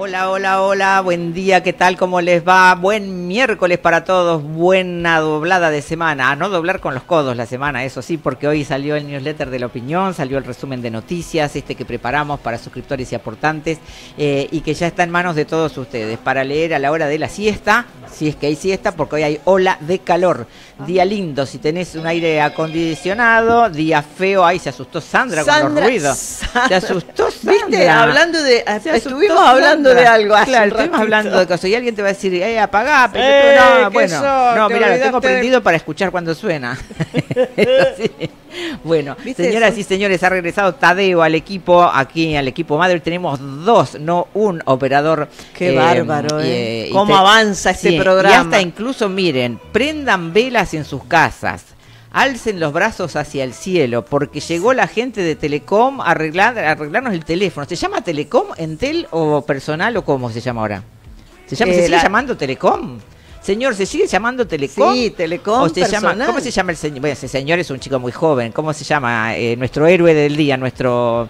Hola, hola, hola, buen día, ¿qué tal? ¿Cómo les va? Buen miércoles para todos, buena doblada de semana. A no doblar con los codos la semana, eso sí, porque hoy salió el newsletter de la opinión, salió el resumen de noticias, este que preparamos para suscriptores y aportantes eh, y que ya está en manos de todos ustedes para leer a la hora de la siesta, si es que hay siesta, porque hoy hay ola de calor. Día lindo, si tenés un aire acondicionado, día feo, ahí se asustó Sandra, con los ruidos. Se asustó Sandra. ¿Viste? Hablando de. Se estuvimos hablando Sandra. de algo hace Claro, estuvimos hablando de cosas y alguien te va a decir, eh, apagá, pero Eh, tú no, ¿qué bueno, no, mira, lo tengo prendido para escuchar cuando suena. Sí. Bueno, ¿Viste señoras eso? y señores, ha regresado Tadeo al equipo, aquí al equipo madre tenemos dos, no un operador. Qué eh, bárbaro, y, ¿eh? y Cómo avanza este Y programa. hasta incluso, miren, prendan velas en sus casas. Alcen los brazos hacia el cielo, porque llegó la gente de Telecom a arreglar, a arreglarnos el teléfono. ¿Se llama Telecom, Entel o personal o cómo se llama ahora? ¿Se, llama, ¿se Eh, sigue la- llamando Telecom? Señor, ¿se sigue llamando Telecom? Sí, Telecom ¿O se llama, personal. ¿Cómo se llama el señor? Bueno, ese señor es un chico muy joven. ¿Cómo se llama? Eh, nuestro héroe del día, nuestro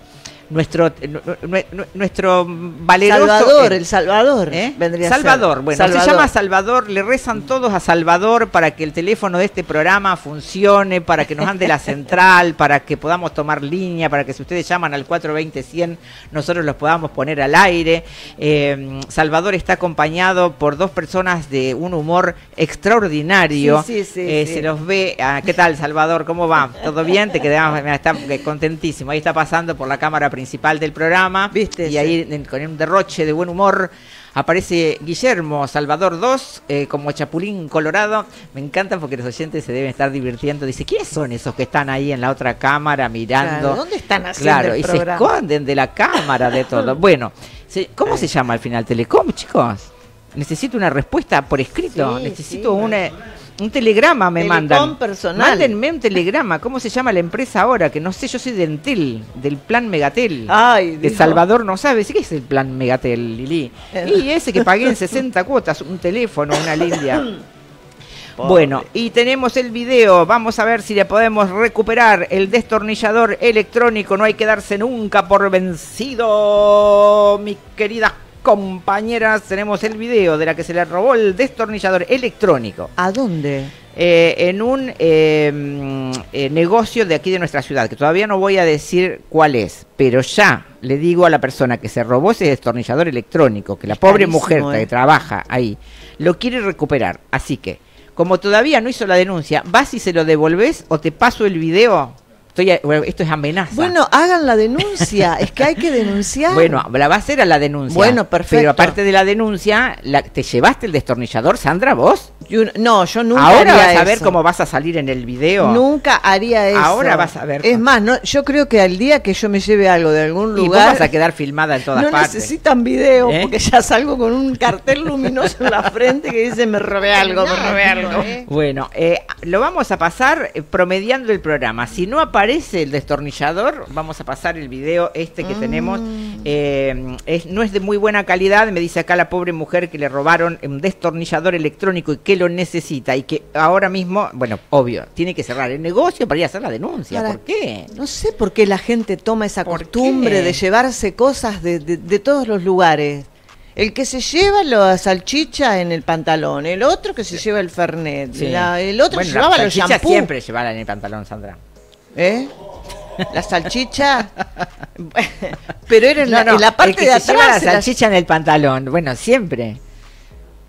nuestro nu- nu- nu- nuestro valeroso Salvador, el Salvador. ¿Eh? Vendría a ser. Salvador, bueno, Salvador. se llama Salvador, le rezan todos a Salvador para que el teléfono de este programa funcione, para que nos ande la central, para que podamos tomar línea, para que si ustedes llaman al 420-100 nosotros los podamos poner al aire. Eh, Salvador está acompañado por dos personas de un humor extraordinario. Sí, sí, sí, Eh. Se los ve. ah, ¿Qué tal, Salvador? ¿Cómo va? ¿Todo bien? Te quedamos, está contentísimo. Ahí está pasando por la cámara principal del programa. Viste, Y ahí con un derroche de buen humor aparece Guillermo Salvador 2 eh, como Chapulín Colorado. Me encanta porque los oyentes se deben estar divirtiendo. Dice, ¿quiénes son esos que están ahí en la otra cámara mirando? Claro, ¿dónde están haciendo Claro, el y se esconden de la cámara, de todo. Bueno, ¿cómo se llama al final? ¿Telecom, chicos? Necesito una respuesta por escrito. Sí, Necesito sí. una- un telegrama me Telecom mandan. personal. Mándenme un telegrama. ¿Cómo se llama la empresa ahora? Que no sé, yo soy de Entel, del plan Megatel. Ay, de. Salvador no sabe. ¿Sí qué es el plan Megatel, Lili? Eh. Y ese que pagué en 60 cuotas, un teléfono, una línea. Bueno, y tenemos el video. Vamos a ver si le podemos recuperar el destornillador electrónico. No hay que darse nunca por vencido, mis queridas compañeras. Tenemos el video de la que se le robó el destornillador electrónico ¿A dónde? eh, en un eh, eh, negocio de aquí de nuestra ciudad, que todavía no voy a decir cuál es, pero ya le digo a la persona que se robó ese destornillador electrónico, que la Es pobre mujer eh. que trabaja ahí, lo quiere recuperar. Así que, como todavía no hizo la denuncia, vas y se lo devolves o te paso el video. Estoy a- bueno, esto es amenaza. Bueno, hagan la denuncia. es que hay que denunciar. Bueno, la va a hacer a la denuncia. Bueno, perfecto. Pero aparte de la denuncia, la- ¿te llevaste el destornillador, Sandra, vos? Yo- no, yo nunca Ahora haría vas a ver eso. cómo vas a salir en el video. Nunca haría eso. Ahora vas a ver. Es más, no, yo creo que al día que yo me lleve algo de algún Y vos lugar. vas a quedar filmada en todas no partes. necesitan video, ¿Eh? porque ya salgo con un cartel luminoso en la frente que dice me robé algo, me robé algo. Bueno, eh, lo vamos a pasar eh, promediando el programa. Si no aparece el destornillador, vamos a pasar el video este que tenemos. Mm. Eh, es- no es de muy buena calidad, me dice acá la pobre mujer que le robaron un destornillador electrónico y que lo necesita y que ahora mismo, bueno, obvio, tiene que cerrar el negocio para ir a hacer la denuncia. ¿Por qué? No sé por qué la gente toma esa ¿Por costumbre qué? de llevarse cosas de, de- de todos los lugares. El que se lleva la salchicha en el pantalón, el otro que se lleva el fernet, Sí. la- el otro Bueno, que llevaba la los salchicha shampoos. siempre llevarla en el pantalón, Sandra. ¿Eh? La salchicha. Pero era en, No, la, no, la parte el que de se lleva atrás. la- salchicha en el pantalón. Bueno, siempre.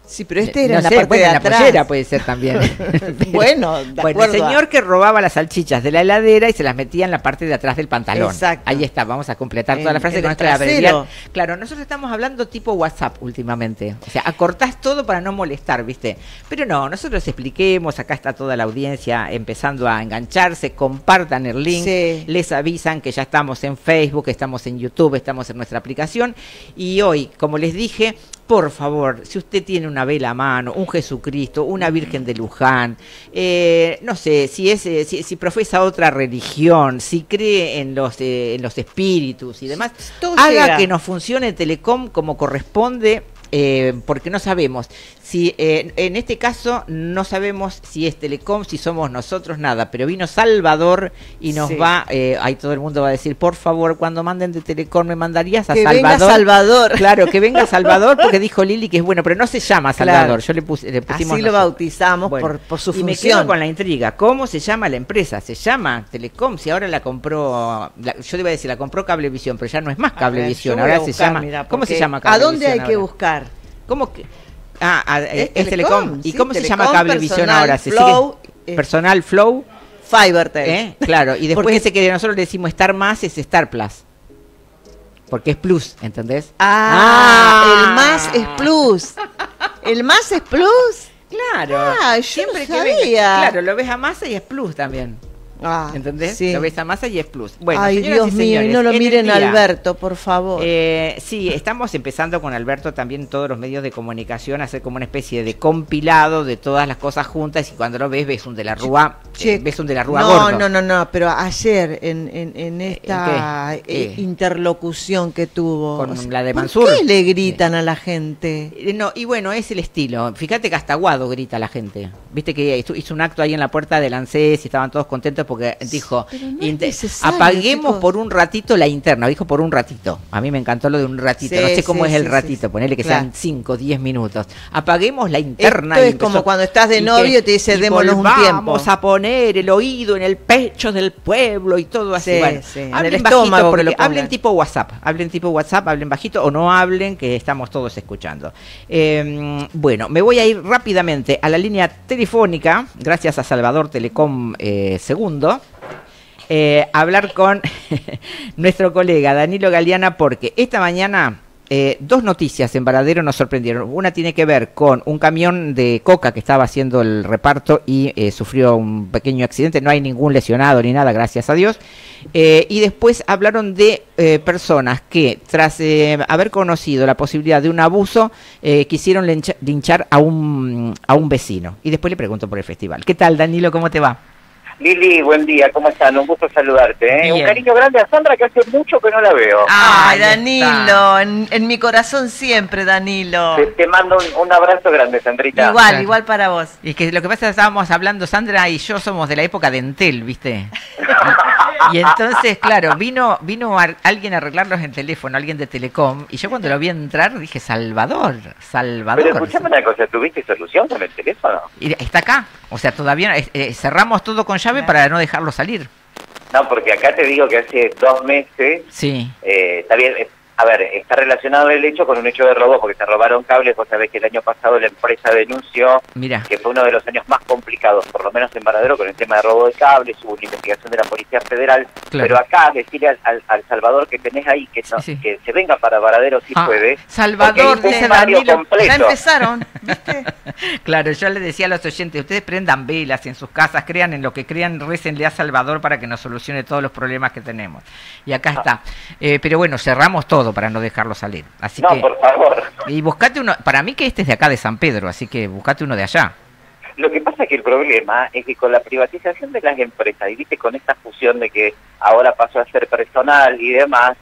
Sí, pero este era no la sé, parte bueno, de la atrás. pollera puede ser también. Bueno, de bueno, el a- señor que robaba las salchichas de la heladera y se las metía en la parte de atrás del pantalón. Exacto. Ahí está, vamos a completar toda En- la frase con trasero. abreviar. Claro, nosotros estamos hablando tipo WhatsApp últimamente. O sea, acortás todo para no molestar, ¿viste? Pero no, nosotros expliquemos, acá está toda la audiencia empezando a engancharse, compartan el link, Sí. les avisan que ya estamos en Facebook, estamos en YouTube, estamos en nuestra aplicación. Y hoy, como les dije, por favor, si usted tiene una vela a mano, un Jesucristo, una Virgen de Luján, eh, no sé, si es eh, si, si profesa otra religión, si cree en los eh, en los espíritus y demás, Todo haga llega. que nos funcione Telecom como corresponde eh, porque no sabemos si eh, en este caso no sabemos si es Telecom, si somos nosotros, nada, pero vino Salvador y nos Sí. va, eh, ahí todo el mundo va a decir, por favor, cuando manden de Telecom me mandarías a Que Salvador. venga Salvador. Claro, que venga Salvador, porque dijo Lili que es bueno, pero no se llama Salvador, Claro. yo le, puse, le pusimos Así lo bautizamos Bueno, por, por su y me función. quedo con la intriga. ¿Cómo se llama la empresa? Se llama Telecom. Si ahora la compró, la- yo te iba a decir, la compró Cablevisión, pero ya no es más A ver, Cablevisión. a Ahora se buscar, llama. mira, ¿Cómo se llama ¿A Cablevisión? dónde hay que buscar? ¿Cómo que? Ah, ah, Es es Telecom. Telecom, ¿Y sí, cómo se llama Cablevisión Personal ahora? ¿Se Flow, sigue? eh, Personal Flow. Fivertel. ¿eh? Claro. Y después ese que nosotros le decimos Star Más es Star Plus. Porque es Plus, ¿entendés? Ah, Ah. el más es plus. ¿El más es plus? Claro. Ah, yo Siempre no que venga- sabía. Claro, lo ves a masa y es Plus también. Ah, ¿Entendés? sí. Lo ves a masa y es plus. Bueno, Ay, Dios y mío, y no lo miren a día, Alberto, por favor. eh, sí, estamos empezando con Alberto también todos los medios de comunicación a hacer como una especie de compilado de todas las cosas juntas y cuando lo ves ves un de la Rúa, eh, ves un de la Rúa no, gordo. no, no, no, pero ayer en, en, en esta ¿En qué? eh, ¿Qué? interlocución que tuvo. Con o sea, la de ¿por Mansur. qué le gritan a la gente? Eh, No, y bueno, es el estilo. Fíjate que hasta Guado grita la gente. Viste que hizo hizo un acto ahí en la puerta del ANSES y estaban todos contentos porque dijo, Pero no es "Inte- necesario, apaguemos chicos". por un ratito la interna. Dijo por un ratito. A mí me encantó lo de un ratito. Sí, no sé cómo sí, es el sí, ratito. Ponerle que Claro. sean 5, 10 minutos. Apaguemos la interna. Esto es como cuando estás de novio y te dice, "Démonos un tiempo". a poner el oído en el pecho del pueblo y todo así. Sí, bueno, hablen el bajito, porque- hablen tipo WhatsApp, hablen tipo WhatsApp, hablen bajito o no hablen, que estamos todos escuchando. Eh, bueno, me voy a ir rápidamente a la línea telefónica, gracias a Salvador Telecom eh, Segundo, eh, hablar con nuestro colega Danilo Galeana, porque esta mañana eh, dos noticias en Varadero nos sorprendieron. Una tiene que ver con un camión de coca que estaba haciendo el reparto y eh, sufrió un pequeño accidente. No hay ningún lesionado ni nada, gracias a Dios. Y después hablaron de personas que, tras haber conocido la posibilidad de un abuso, quisieron lincha- linchar a un, a un vecino. Y después le pregunto por el festival. ¿Qué tal, Danilo? ¿Cómo te va? Lili, buen día, ¿cómo están? Un gusto saludarte. ¿eh? Un cariño grande a Sandra que hace mucho que no la veo. Ah, Ay, ahí Danilo, en, en mi corazón siempre, Danilo. Te, te mando un, un abrazo grande, Sandrita. Igual, Claro. igual para vos. Y es que lo que pasa es que estábamos hablando, Sandra y yo somos de la época de Entel, ¿viste? Y, entonces, claro, vino vino alguien a arreglarlos en teléfono, alguien de Telecom, y yo cuando lo vi entrar dije, Salvador, Salvador. Pero escuchame una cosa, ¿tuviste solución con el teléfono? Y está acá, o sea, todavía eh, eh, cerramos todo con llave para no dejarlo salir. No, porque acá te digo que hace dos meses, Sí, eh, está bien, a ver, está relacionado el hecho con un hecho de robo, porque se robaron cables, vos sabés que el año pasado la empresa denunció mira. que fue uno de los años más complicados, por lo menos en Varadero, con el tema de robo de cables, hubo una investigación de la Policía Federal, Claro. pero acá decirle al, al- al Salvador que tenés ahí que, no- Sí, sí. que se venga para Varadero si Ah, puede. Salvador, barrio Danilo. Ya empezaron, ¿viste? Claro, yo le decía a los oyentes, ustedes prendan velas en sus casas, crean en lo que crean, récenle a Salvador para que nos solucione todos los problemas que tenemos. Y acá está. Eh, pero bueno, cerramos todo para no dejarlo salir. Así No, que... por favor. Y buscate uno, para mí que este es de acá de San Pedro, así que buscate uno de allá. Lo que pasa es que el problema es que con la privatización de las empresas, y viste con esta fusión de que ahora pasó a ser personal y demás,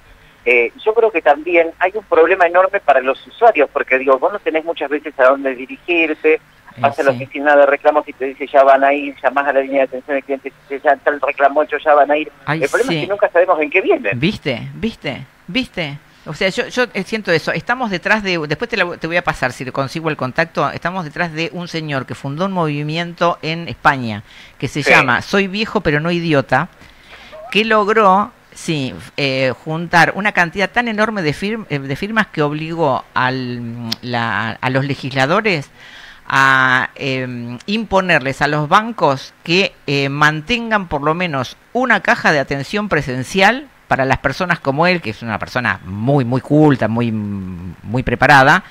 eh, yo creo que también hay un problema enorme para los usuarios, porque digo, vos no tenés muchas veces a dónde dirigirte, vas a la sí. oficina de reclamos y te dice ya van a ir, llamás a la línea de atención al cliente y te dice ya está el reclamo hecho, ya van a ir. Ay, el problema sí. es que nunca sabemos en qué vienen. ¿Viste? ¿Viste? ¿Viste? O sea, yo, yo eh, siento eso. Estamos detrás de, después te, la- te voy a pasar si consigo el contacto, estamos detrás de un señor que fundó un movimiento en España que se Sí. llama Soy viejo pero no idiota, que logró, sí, eh, juntar una cantidad tan enorme de, fir- eh, de firmas que obligó al, la- a los legisladores a eh, imponerles a los bancos que eh, mantengan por lo menos una caja de atención presencial para las personas como él, que es una persona muy, muy culta, muy, muy preparada,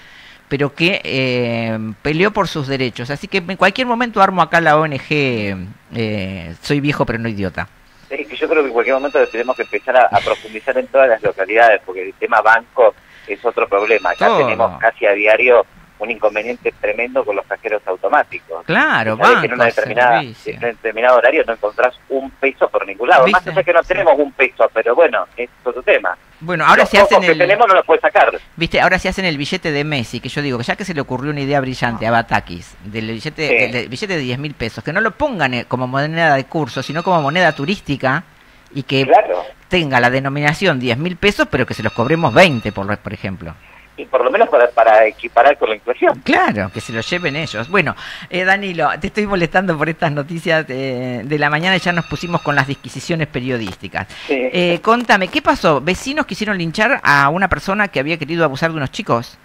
pero que eh, peleó por sus derechos. Así que en cualquier momento armo acá la ONG eh, Soy viejo pero no idiota. Es que yo creo que en cualquier momento tenemos que empezar a, a profundizar en todas las localidades, porque el tema banco es otro problema. Acá Todo. tenemos casi a diario un inconveniente tremendo con los cajeros automáticos. Claro, que en, una determinada, en un determinado horario no encontrás un peso por ningún lado. Más allá que no tenemos un peso, pero bueno, es otro tema. Bueno, ahora los se hacen que el... tenemos no los puedes sacar. Viste, ahora se hacen el billete de Messi, que yo digo ya que se le ocurrió una idea brillante a Batakis, del billete, Sí. del billete de 10 mil pesos, que no lo pongan eh, como moneda de curso, sino como moneda turística y que Claro. tenga la denominación 10 mil pesos, pero que se los cobremos 20, por, por ejemplo. Y por lo menos para, para equiparar con la inflación. Claro, que se lo lleven ellos. Bueno, eh, Danilo, te estoy molestando por estas noticias de, de la mañana ya nos pusimos con las disquisiciones periodísticas. Sí. Eh, contame, ¿qué pasó? ¿Vecinos quisieron linchar a una persona que había querido abusar de unos chicos?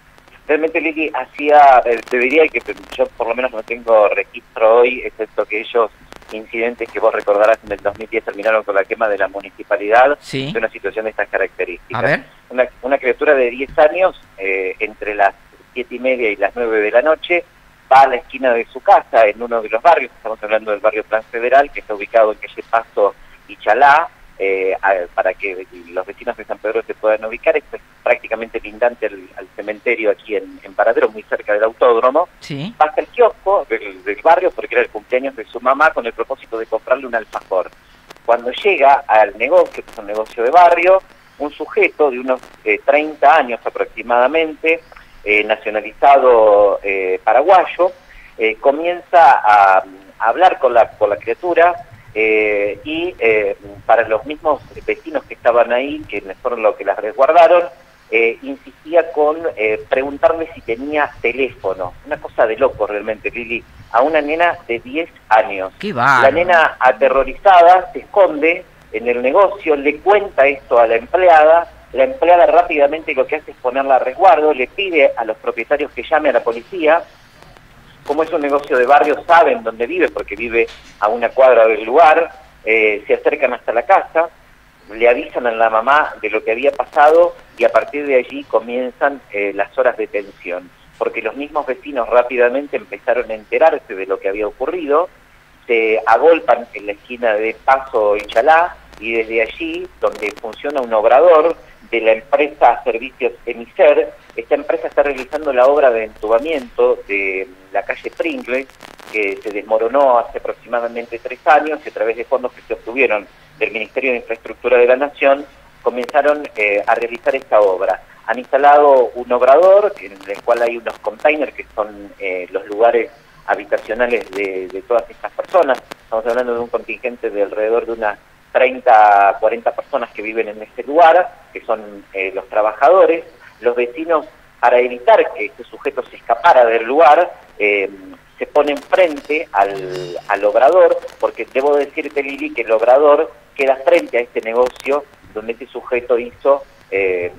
Realmente Lili hacía, eh, te diría que yo por lo menos no tengo registro hoy, excepto que ellos incidentes que vos recordarás en el 2010 terminaron con la quema de la municipalidad Sí. de una situación de estas características. A ver. Una, una criatura de 10 años, eh, entre las 7 y media y las 9 de la noche, va a la esquina de su casa en uno de los barrios, estamos hablando del barrio Plan Federal, que está ubicado en calle Paso y Chalá, eh, a- para que los vecinos de San Pedro se puedan ubicar. Esto es prácticamente lindante al, al cementerio aquí en, en Paradero, muy cerca del autódromo. Sí. Hasta el kiosco del, del barrio porque era el cumpleaños de su mamá con el propósito de comprarle un alfajor. Cuando llega al negocio, que es un negocio de barrio, un sujeto de unos eh, 30 años aproximadamente, eh, nacionalizado eh, paraguayo, eh, comienza a, a hablar con la, con la criatura eh, y eh, para los mismos vecinos que estaban ahí, que fueron los que las resguardaron, eh, insistía con eh, preguntarle si tenía teléfono. Una cosa de loco realmente, Lili. A una nena de 10 años. Qué La bárbaro. nena aterrorizada se esconde en el negocio, le cuenta esto a la empleada, la empleada rápidamente lo que hace es ponerla a resguardo, le pide a los propietarios que llame a la policía, como es un negocio de barrio saben dónde vive porque vive a una cuadra del lugar, eh, se acercan hasta la casa, le avisan a la mamá de lo que había pasado y a partir de allí comienzan eh, las horas de tensión, porque los mismos vecinos rápidamente empezaron a enterarse de lo que había ocurrido, se agolpan en la esquina de Paso y Chalá y desde allí, donde funciona un obrador de la empresa Servicios Emiser, esta empresa está realizando la obra de entubamiento de la calle Pringles, que se desmoronó hace aproximadamente tres años y a través de fondos que se obtuvieron del Ministerio de Infraestructura de la Nación, comenzaron eh, a realizar esta obra. Han instalado un obrador en el cual hay unos containers que son eh, los lugares habitacionales de, de todas estas personas. Estamos hablando de un contingente de alrededor de unas 30, 40 personas que viven en este lugar, que son eh, los trabajadores. Los vecinos, para evitar que este sujeto se escapara del lugar, eh, se ponen frente al, al obrador, porque debo decirte, Lili, que el obrador queda frente a este negocio donde este sujeto hizo eh,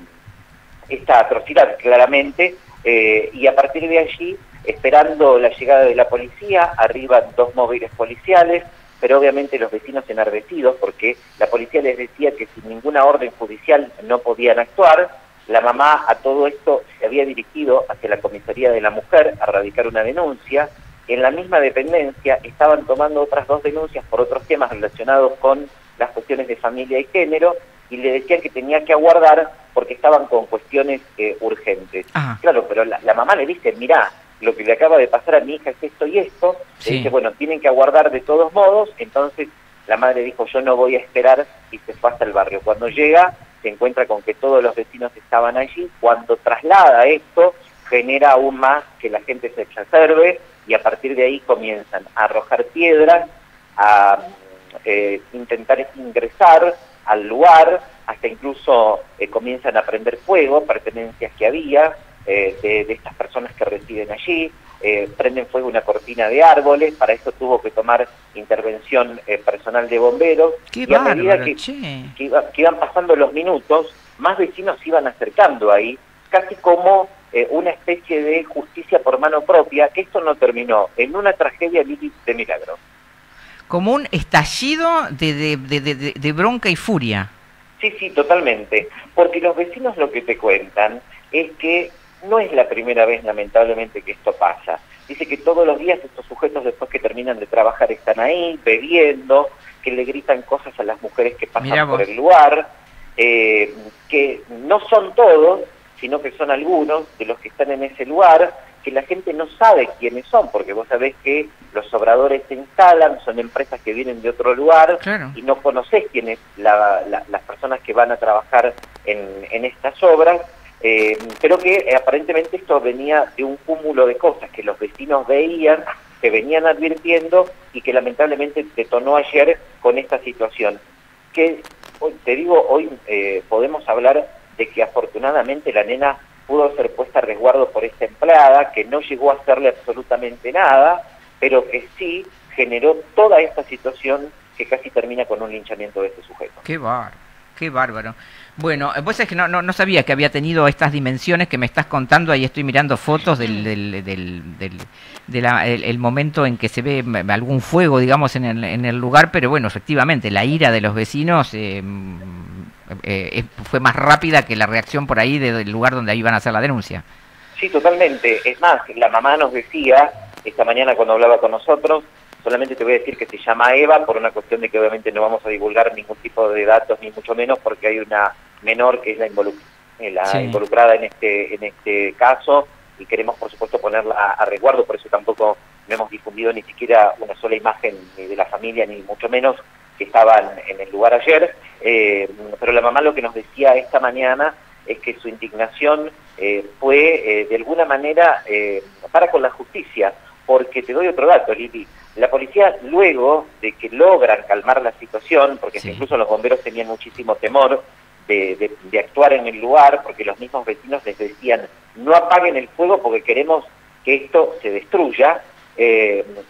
esta atrocidad, claramente, eh, y a partir de allí, esperando la llegada de la policía, arriban dos móviles policiales, pero obviamente los vecinos enardecidos, porque la policía les decía que sin ninguna orden judicial no podían actuar, la mamá a todo esto se había dirigido hacia la comisaría de la mujer a radicar una denuncia, en la misma dependencia estaban tomando otras dos denuncias por otros temas relacionados con las cuestiones de familia y género, y le decían que tenía que aguardar porque estaban con cuestiones eh, urgentes. Ajá. Claro, pero la, la mamá le dice, mirá, lo que le acaba de pasar a mi hija es esto y esto. Sí. Le dice, bueno, tienen que aguardar de todos modos. Entonces la madre dijo, yo no voy a esperar y se fue hasta el barrio. Cuando llega, se encuentra con que todos los vecinos estaban allí. Cuando traslada esto, genera aún más que la gente se exacerbe y a partir de ahí comienzan a arrojar piedras, a eh, intentar ingresar al lugar, hasta incluso eh, comienzan a prender fuego, pertenencias que había eh, de, de, estas personas que residen allí, eh, prenden fuego una cortina de árboles, para eso tuvo que tomar intervención eh, personal de bomberos, Qué y a medida que, iba- que iban pasando los minutos, más vecinos se iban acercando ahí, casi como eh, una especie de justicia por mano propia, que esto no terminó en una tragedia de milagro. Como un estallido de- de bronca y furia. Sí, sí, totalmente. Porque los vecinos lo que te cuentan es que no es la primera vez, lamentablemente, que esto pasa. Dice que todos los días estos sujetos, después que terminan de trabajar, están ahí bebiendo, que le gritan cosas a las mujeres que pasan por el lugar, eh, que no son todos, sino que son algunos de los que están en ese lugar, que la gente no sabe quiénes son, porque vos sabés que los obradores se instalan, son empresas que vienen de otro lugar y no conocés quiénes la, las personas que van a trabajar en, en estas obras. Eh, pero que eh, aparentemente esto venía de un cúmulo de cosas que los vecinos veían, que venían advirtiendo y que lamentablemente detonó ayer con esta situación. Que te digo, hoy eh, podemos hablar de que afortunadamente la nena pudo ser puesta a resguardo por esta empleada, que no llegó a hacerle absolutamente nada, pero que sí generó toda esta situación que casi termina con un linchamiento de este sujeto. Qué bárbaro, qué bárbaro. Bueno, pues es que no, no, sabía que había tenido estas dimensiones que me estás contando, ahí estoy mirando fotos del, del, del, el, momento en que se ve algún fuego, digamos, en el, en el lugar, pero bueno, efectivamente, la ira de los vecinos eh, eh, fue más rápida que la reacción por ahí del lugar donde iban a hacer la denuncia. Sí, totalmente. Es más, la mamá nos decía esta mañana cuando hablaba con nosotros, solamente te voy a decir que se llama Eva por una cuestión de que obviamente no vamos a divulgar ningún tipo de datos, ni mucho menos porque hay una menor que es la, eh, involucrada en este, en este caso y queremos por supuesto ponerla a, resguardo, por eso tampoco no hemos difundido ni siquiera una sola imagen ni de la familia, ni mucho menos que estaban en el lugar ayer, eh, pero la mamá lo que nos decía esta mañana es que su indignación eh, fue eh, de alguna manera para con la justicia, porque te doy otro dato, Lili, la policía luego de que logran calmar la situación, porque incluso los bomberos tenían muchísimo temor de, de, actuar en el lugar, porque los mismos vecinos les decían no apaguen el fuego porque queremos que esto se destruya,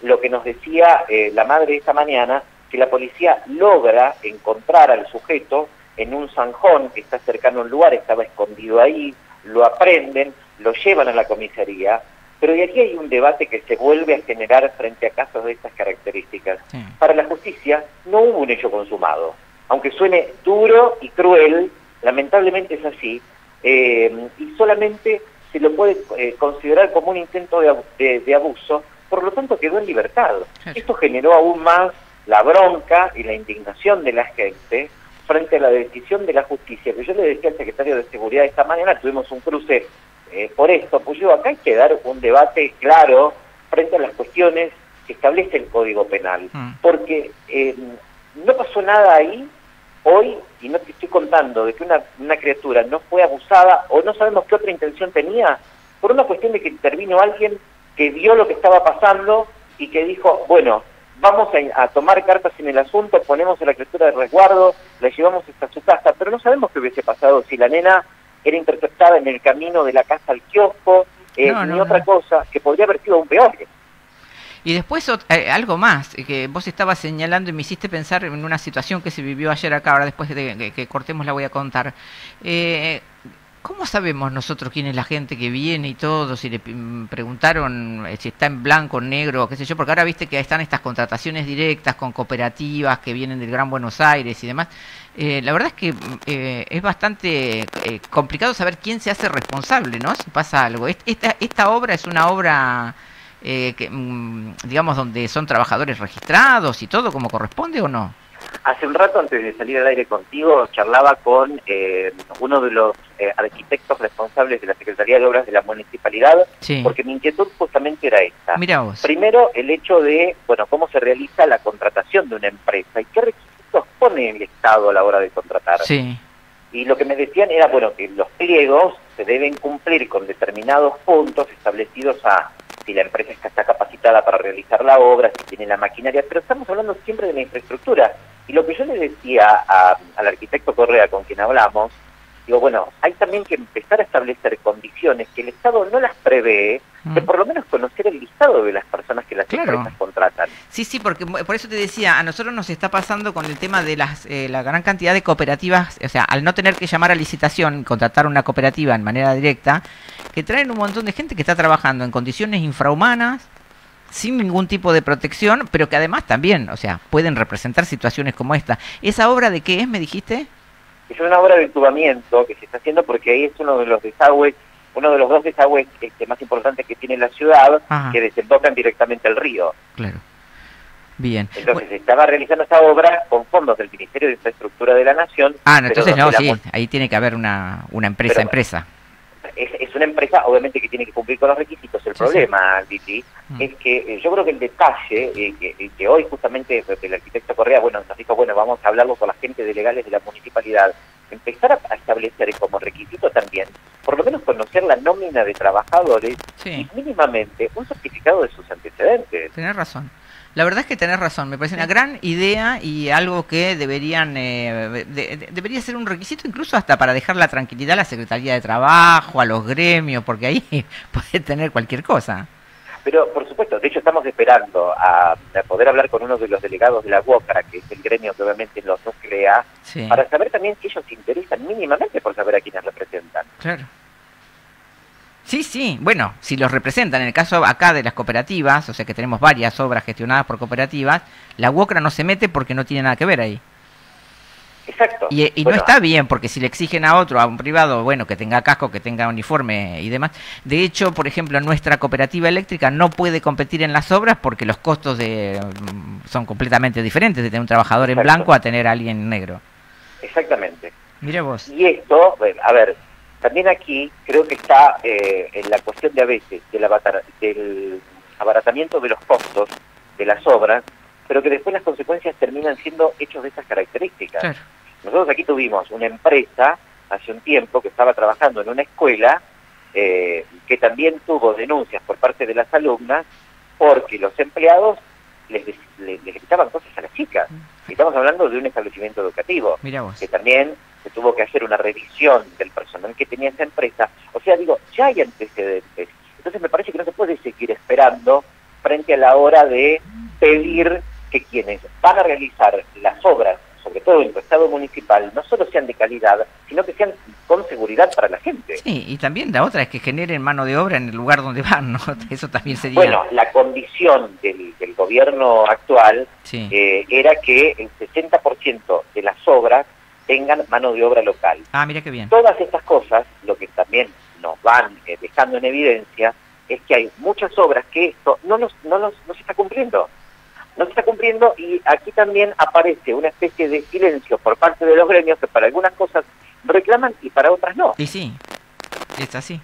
lo que nos decía la madre esta mañana que la policía logra encontrar al sujeto en un zanjón que está cercano a un lugar, estaba escondido ahí, lo aprenden, lo llevan a la comisaría, pero de aquí hay un debate que se vuelve a generar frente a casos de estas características. Para la justicia no hubo un hecho consumado, aunque suene duro y cruel, lamentablemente es así, eh, y solamente se lo puede eh, considerar como un intento de, abuso, por lo tanto quedó en libertad. Esto generó aún más la bronca y la indignación de la gente frente a la decisión de la justicia, que yo le decía al secretario de Seguridad esta mañana, tuvimos un cruce eh, por esto, pues yo acá hay que dar un debate claro frente a las cuestiones que establece el Código Penal, mm. porque eh, no pasó nada ahí hoy, y no te estoy contando de que una, una criatura no fue abusada o no sabemos qué otra intención tenía, por una cuestión de que intervino alguien que vio lo que estaba pasando y que dijo, bueno, vamos a, tomar cartas en el asunto, ponemos a la criatura de resguardo, la llevamos hasta su casa, pero no sabemos qué hubiese pasado si la nena era interceptada en el camino de la casa al kiosco, eh, ni otra cosa, que podría haber sido un peor. Y después eh, algo más, eh, que vos estabas señalando y me hiciste pensar en una situación que se vivió ayer acá, ahora después de que, cortemos la voy a contar. ¿Cómo sabemos nosotros quién es la gente que viene y todo? Si le preguntaron eh, si está en blanco, negro, qué sé yo, porque ahora viste que están estas contrataciones directas con cooperativas que vienen del Gran Buenos Aires y demás. Eh, la verdad es que eh, es bastante complicado saber quién se hace responsable, ¿no? Si pasa algo. Esta, esta obra es una obra, que, mm, digamos, donde son trabajadores registrados y todo como corresponde o no? Hace un rato, antes de salir al aire contigo, charlaba con eh, uno de los eh, arquitectos responsables de la Secretaría de Obras de la Municipalidad, porque mi inquietud justamente era esta. Primero, el hecho de, bueno, cómo se realiza la contratación de una empresa y qué requisitos pone el Estado a la hora de contratar. Sí. Y lo que me decían era, bueno, que los pliegos se deben cumplir con determinados puntos establecidos a si la empresa está capacitada para realizar la obra, si tiene la maquinaria, pero estamos hablando siempre de la infraestructura. Y lo que yo le decía al arquitecto Correa con quien hablamos, digo, bueno, hay también que empezar a establecer condiciones que el Estado no las prevé, de mm. por lo menos conocer el listado de las personas que las empresas contratan. Sí, sí, porque por eso te decía, a nosotros nos está pasando con el tema de las, eh, la gran cantidad de cooperativas, o sea, al no tener que llamar a licitación, contratar una cooperativa en manera directa, que traen un montón de gente que está trabajando en condiciones infrahumanas, sin ningún tipo de protección, pero que además también, o sea, pueden representar situaciones como esta. ¿Esa obra de qué es, me dijiste? Es una obra de entubamiento que se está haciendo porque ahí es uno de los desagües, uno de los dos desagües este, más importantes que tiene la ciudad, que desembocan directamente al río. Claro. Bien. Entonces se estaba realizando esta obra con fondos del Ministerio de Infraestructura de la Nación. Ah, no, entonces no, sí, ahí tiene que haber una, una empresa, empresa es, una empresa obviamente que tiene que cumplir con los requisitos. El Sí, problema, Lili, Mm. es que eh, yo creo que el detalle, eh, que, eh, que hoy justamente el arquitecto Correa, bueno, nos dijo, bueno, vamos a hablarlo con la gente de legales de la municipalidad, empezar a, establecer como requisito también, por lo menos conocer la nómina de trabajadores Sí. y mínimamente un certificado de sus antecedentes. Tenés razón. La verdad es que tenés razón. Me parece una gran idea y algo que deberían eh, de- de- debería ser un requisito incluso hasta para dejar la tranquilidad a la Secretaría de Trabajo, a los gremios, porque ahí puede tener cualquier cosa. Pero, por supuesto, de hecho estamos esperando a, a poder hablar con uno de los delegados de la UOCRA, que es el gremio que obviamente los nuclea, Sí, para saber también si ellos se interesan mínimamente por saber a quiénes representan. claro. Sí, sí, bueno, si los representan, en el caso acá de las cooperativas, o sea que tenemos varias obras gestionadas por cooperativas, la UOCRA no se mete porque no tiene nada que ver ahí. Exacto. Y, y Bueno, no está bien, porque si le exigen a otro, a un privado, bueno, que tenga casco, que tenga uniforme y demás. De hecho, por ejemplo, nuestra cooperativa eléctrica no puede competir en las obras porque los costos de, mm, son completamente diferentes de tener un trabajador en blanco a tener a alguien en negro. Exactamente. Mira vos. Y esto, a ver, también aquí creo que está eh, en la cuestión de a veces del, abatar- del abaratamiento de los costos de las obras, pero que después las consecuencias terminan siendo hechos de estas características. Claro. Nosotros aquí tuvimos una empresa hace un tiempo que estaba trabajando en una escuela eh, que también tuvo denuncias por parte de las alumnas porque los empleados les, les, les gritaban cosas a las chicas. Y estamos hablando de un establecimiento educativo que también se tuvo que hacer una revisión del personal que tenía esa empresa. O sea, digo, ya hay antecedentes. Entonces me parece que no se puede seguir esperando frente a la hora de pedir que quienes van a realizar las obras, sobre todo en tu estado municipal, no solo sean de calidad, sino que sean con seguridad para la gente. Sí, y también la otra es que generen mano de obra en el lugar donde van, ¿no? Eso también sería... Bueno, la condición del, del gobierno actual sí. eh, era que el 60% de las obras tengan mano de obra local. Ah, mira qué bien. Todas estas cosas, lo que también nos van eh, dejando en evidencia, es que hay muchas obras que esto no, los, no, los, no se está cumpliendo. No se está cumpliendo y aquí también aparece una especie de silencio por parte de los gremios que para algunas cosas reclaman y para otras no. Y sí, es así.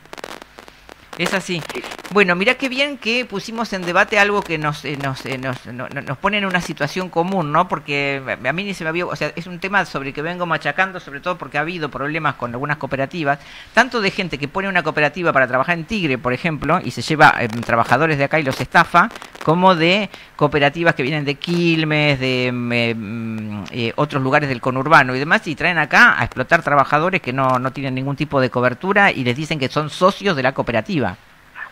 Es así. Sí. Bueno, mira qué bien que pusimos en debate algo que nos eh, nos, eh, nos, no- no- nos pone en una situación común, ¿no? Porque a mí ni se me había... O sea, es un tema sobre el que vengo machacando, sobre todo porque ha habido problemas con algunas cooperativas, tanto de gente que pone una cooperativa para trabajar en Tigre, por ejemplo, y se lleva eh, trabajadores de acá y los estafa, como de cooperativas que vienen de Quilmes, de eh, mm, eh, otros lugares del conurbano y demás, y traen acá a explotar trabajadores que no, no tienen ningún tipo de cobertura y les dicen que son socios de la cooperativa.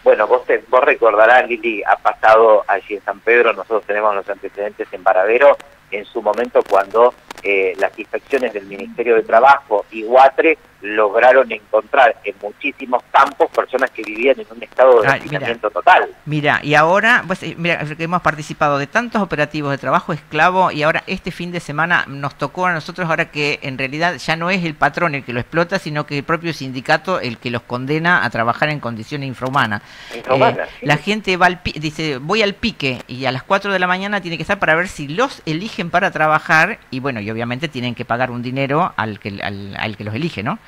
Bueno, vos, te, vos recordarás, Lili, ha pasado allí en San Pedro, nosotros tenemos los antecedentes en Varadero, en su momento cuando eh, las inspecciones del Ministerio de Trabajo y Guatre lograron encontrar en muchísimos campos personas que vivían en un estado de hacinamiento total. Mira, y ahora, pues, eh, mira, que hemos participado de tantos operativos de trabajo esclavo y ahora este fin de semana nos tocó a nosotros ahora que en realidad ya no es el patrón el que lo explota, sino que el propio sindicato el que los condena a trabajar en condiciones infrahumanas. Infrahumana, Eh, sí. La gente va al pi- dice, voy al pique y a las 4 de la mañana tiene que estar para ver si los eligen para trabajar y bueno, y obviamente tienen que pagar un dinero al que, al, al que los elige, ¿no?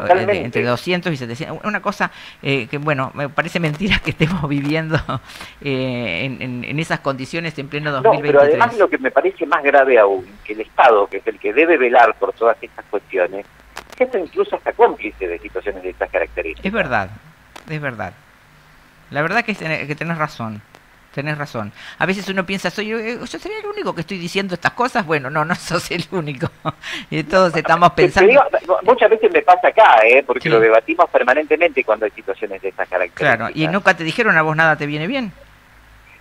Totalmente. Eh, Entre 200 y 700. Una cosa eh, que, bueno, me parece mentira que estemos viviendo eh, en, en- en esas condiciones en pleno No, 2023. pero además lo que me parece más grave aún, que el Estado, que es el que debe velar por todas estas cuestiones, esto incluso hasta cómplice de situaciones de estas características. Es verdad, es verdad. La verdad que, ten- que tenés razón. Tenés razón. A veces uno piensa, soy yo, eh, yo sería el único que estoy diciendo estas cosas. Bueno, no, no sos el único. Y todos estamos pensando. digo, muchas veces me pasa acá, ¿eh? porque Sí. lo debatimos permanentemente cuando hay situaciones de estas características. Claro, y nunca te dijeron a vos nada te viene bien.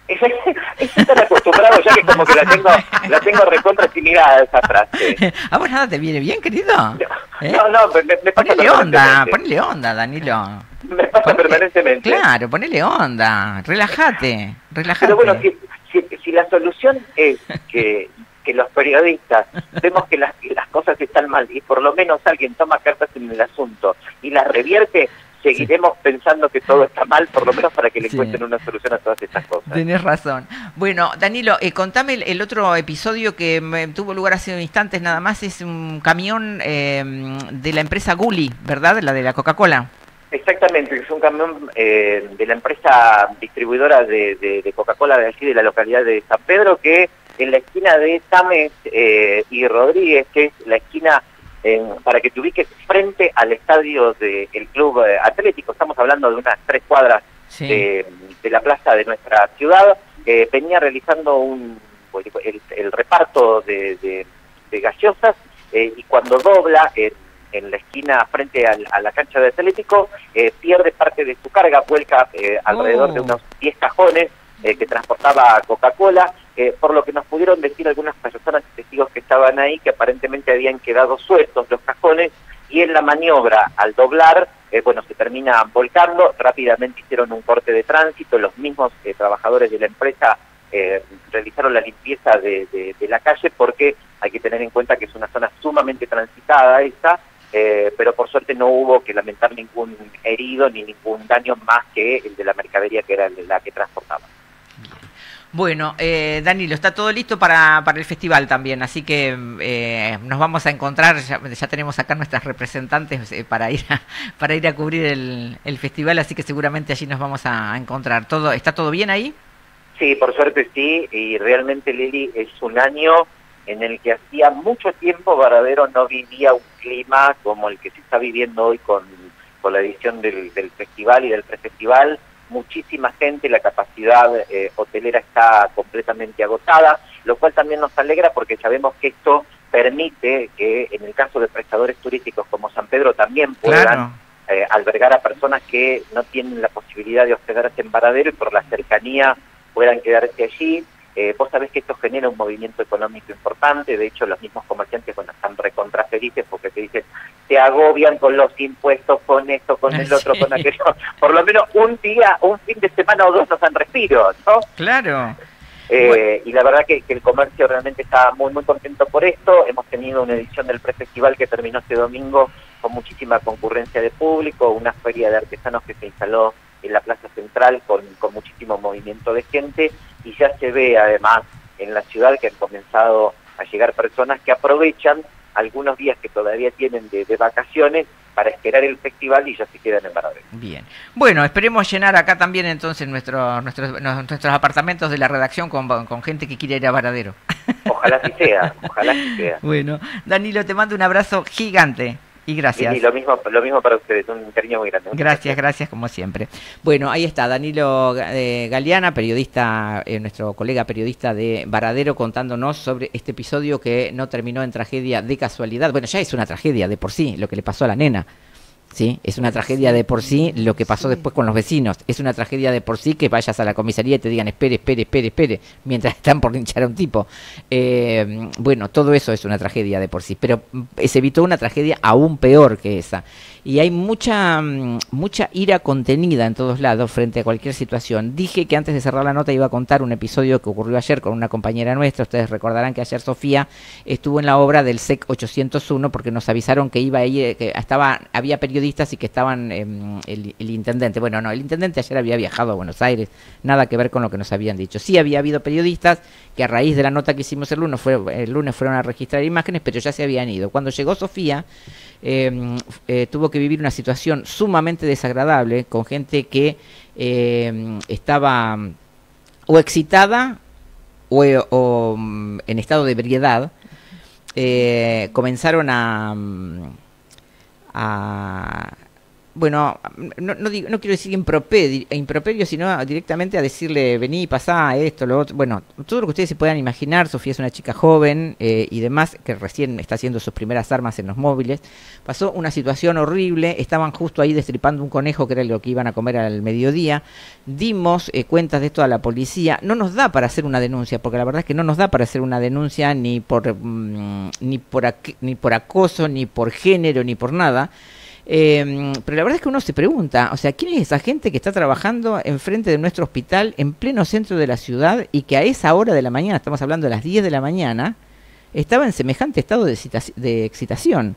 Estoy tan acostumbrado ya que como que la tengo, la tengo recontra asimilada esa frase. ¿A vos nada te viene bien, querido? ¿Eh? No, no, me, me pasa Ponele onda, ponele onda, Danilo. Me pasa Ponele- permanentemente. Claro, ponele onda, relájate, relájate. Pero bueno, si, si, si la solución es que, que los periodistas vemos que las, que las cosas están mal y por lo menos alguien toma cartas en el asunto y las revierte, seguiremos pensando que todo está mal, por lo menos para que le Sí. encuentren una solución a todas estas cosas. Tenés razón. Bueno, Danilo, eh, contame el, el otro episodio que me tuvo lugar hace instantes nada más. Es un camión eh, de la empresa Gulli, ¿verdad? La de la Coca-Cola. Exactamente, es un camión eh, de la empresa distribuidora de, Coca-Cola de allí, de la localidad de San Pedro, que en la esquina de Tames eh, y Rodríguez, que es la esquina, para que te ubiques frente al estadio del Club eh, Atlético, estamos hablando de unas tres cuadras de, la plaza de nuestra ciudad, venía realizando un, el, reparto de, gaseosas y cuando dobla en la esquina frente a la cancha de Atlético, eh, pierde parte de su carga, vuelca eh, alrededor de oh. unos 10 cajones eh, que transportaba Coca-Cola, por lo que nos pudieron decir algunas personas y testigos que estaban ahí que aparentemente habían quedado sueltos los cajones y en la maniobra, al doblar, bueno, se termina volcando, rápidamente hicieron un corte de tránsito, los mismos trabajadores de la empresa realizaron la limpieza de, de, la calle porque hay que tener en cuenta que es una zona sumamente transitada esta eh, pero por suerte no hubo que lamentar ningún herido ni ningún daño más que el de la mercadería que era la que transportaba. Bueno, eh, Danilo, está todo listo para, para el festival también, así que eh, nos vamos a encontrar, ya, tenemos acá nuestras representantes eh, para ir a, para ir a cubrir el, el, festival, así que seguramente allí nos vamos a encontrar. ¿Todo ¿Está todo bien ahí? Sí, por suerte sí, y realmente Lili es un año en el que hacía mucho tiempo Varadero no vivía un clima como el que se está viviendo hoy con, con la edición del, festival y del prefestival. Muchísima gente, la capacidad eh, hotelera está completamente agotada, lo cual también nos alegra porque sabemos que esto permite que en el caso de prestadores turísticos como San Pedro también puedan eh, albergar a personas que no tienen la posibilidad de hospedarse en Varadero y por la cercanía puedan quedarse allí. Eh, vos sabés que esto genera un movimiento económico importante, de hecho los mismos comerciantes bueno, están recontra felices porque te dicen, te agobian con los impuestos, con esto, con el otro, con aquello. Por lo menos un día, un fin de semana o dos nos han respiro, ¿no? Claro. Eh, y la verdad que, el comercio realmente está muy, muy contento por esto. Hemos tenido una edición del prefestival que terminó este domingo con muchísima concurrencia de público, una feria de artesanos que se instaló en la Plaza Central con, con muchísimo movimiento de gente y ya se ve además en la ciudad que han comenzado a llegar personas que aprovechan algunos días que todavía tienen de, vacaciones para esperar el festival y ya se quedan en Baradero. Bien. Bueno, esperemos llenar acá también entonces nuestro, nuestros, nuestros apartamentos de la redacción con, con gente que quiere ir a Varadero. Ojalá que sea, ojalá que sea. Bueno, Danilo, te mando un abrazo gigante. Y gracias. Y, lo mismo lo mismo para ustedes, un cariño muy grande. Gracias, gracias, como siempre. Bueno, ahí está Danilo eh, Galeana, periodista, eh, nuestro colega periodista de Varadero, contándonos sobre este episodio que no terminó en tragedia de casualidad. Bueno, ya es una tragedia de por sí, lo que le pasó a la nena. ¿Sí? Es una tragedia de por sí lo que pasó después con los vecinos. Es una tragedia de por sí que vayas a la comisaría y te digan espere, espere, espere, espere, mientras están por linchar a un tipo. Eh, bueno, todo eso es una tragedia de por sí, pero mm, se evitó una tragedia aún peor que esa y hay mucha, mm, mucha ira contenida en todos lados frente a cualquier situación. Dije que antes de cerrar la nota iba a contar un episodio que ocurrió ayer con una compañera nuestra. Ustedes recordarán que ayer Sofía estuvo en la obra del SEC 801 porque nos avisaron que iba a ir, que estaba, había periodistas y que estaban em, el, intendente. Bueno, no, el intendente ayer había viajado a Buenos Aires, nada que ver con lo que nos habían dicho. Sí había habido periodistas que a raíz de la nota que hicimos el lunes, el lunes fueron a registrar imágenes, pero ya se habían ido. Cuando llegó Sofía, em, eh, tuvo que vivir una situación sumamente desagradable con gente que eh, estaba o excitada o, mm, en estado de ebriedad. Eh, comenzaron a, mm, a bueno, no, no, digo, no quiero decir improperio, sino directamente a decirle, vení, pasá, esto, lo otro. Bueno, todo lo que ustedes se puedan imaginar, Sofía es una chica joven eh, y demás, que recién está haciendo sus primeras armas en los móviles. Pasó una situación horrible, estaban justo ahí destripando un conejo, que era lo que iban a comer al mediodía. Dimos eh, cuentas de esto a la policía. No nos da para hacer una denuncia, porque la verdad es que no nos da para hacer una denuncia ni por, mm, ni por, ni por acoso, ni por género, ni por nada. Em, pero la verdad es que uno se pregunta, o sea, ¿quién es esa gente que está trabajando enfrente de nuestro hospital en pleno centro de la ciudad y que a esa hora de la mañana, estamos hablando de las 10 de la mañana, estaba en semejante estado de, excitación?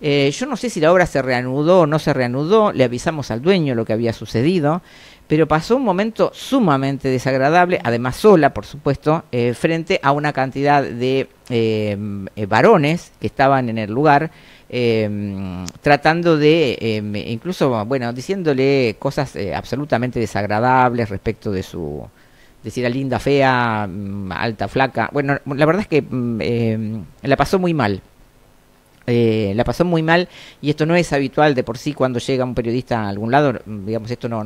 Eh, yo no sé si la obra se reanudó o no se reanudó, le avisamos al dueño lo que había sucedido, pero pasó un momento sumamente desagradable, además sola, por supuesto, eh, frente a una cantidad de em, eh, varones que estaban en el lugar em, tratando de, em, incluso, bueno, diciéndole cosas eh, absolutamente desagradables respecto de su, decir a linda, fea, mm, alta, flaca. Bueno, la verdad es que mm, em, la pasó muy mal. Eh, la pasó muy mal y esto no es habitual de por sí cuando llega un periodista a algún lado, digamos, esto no,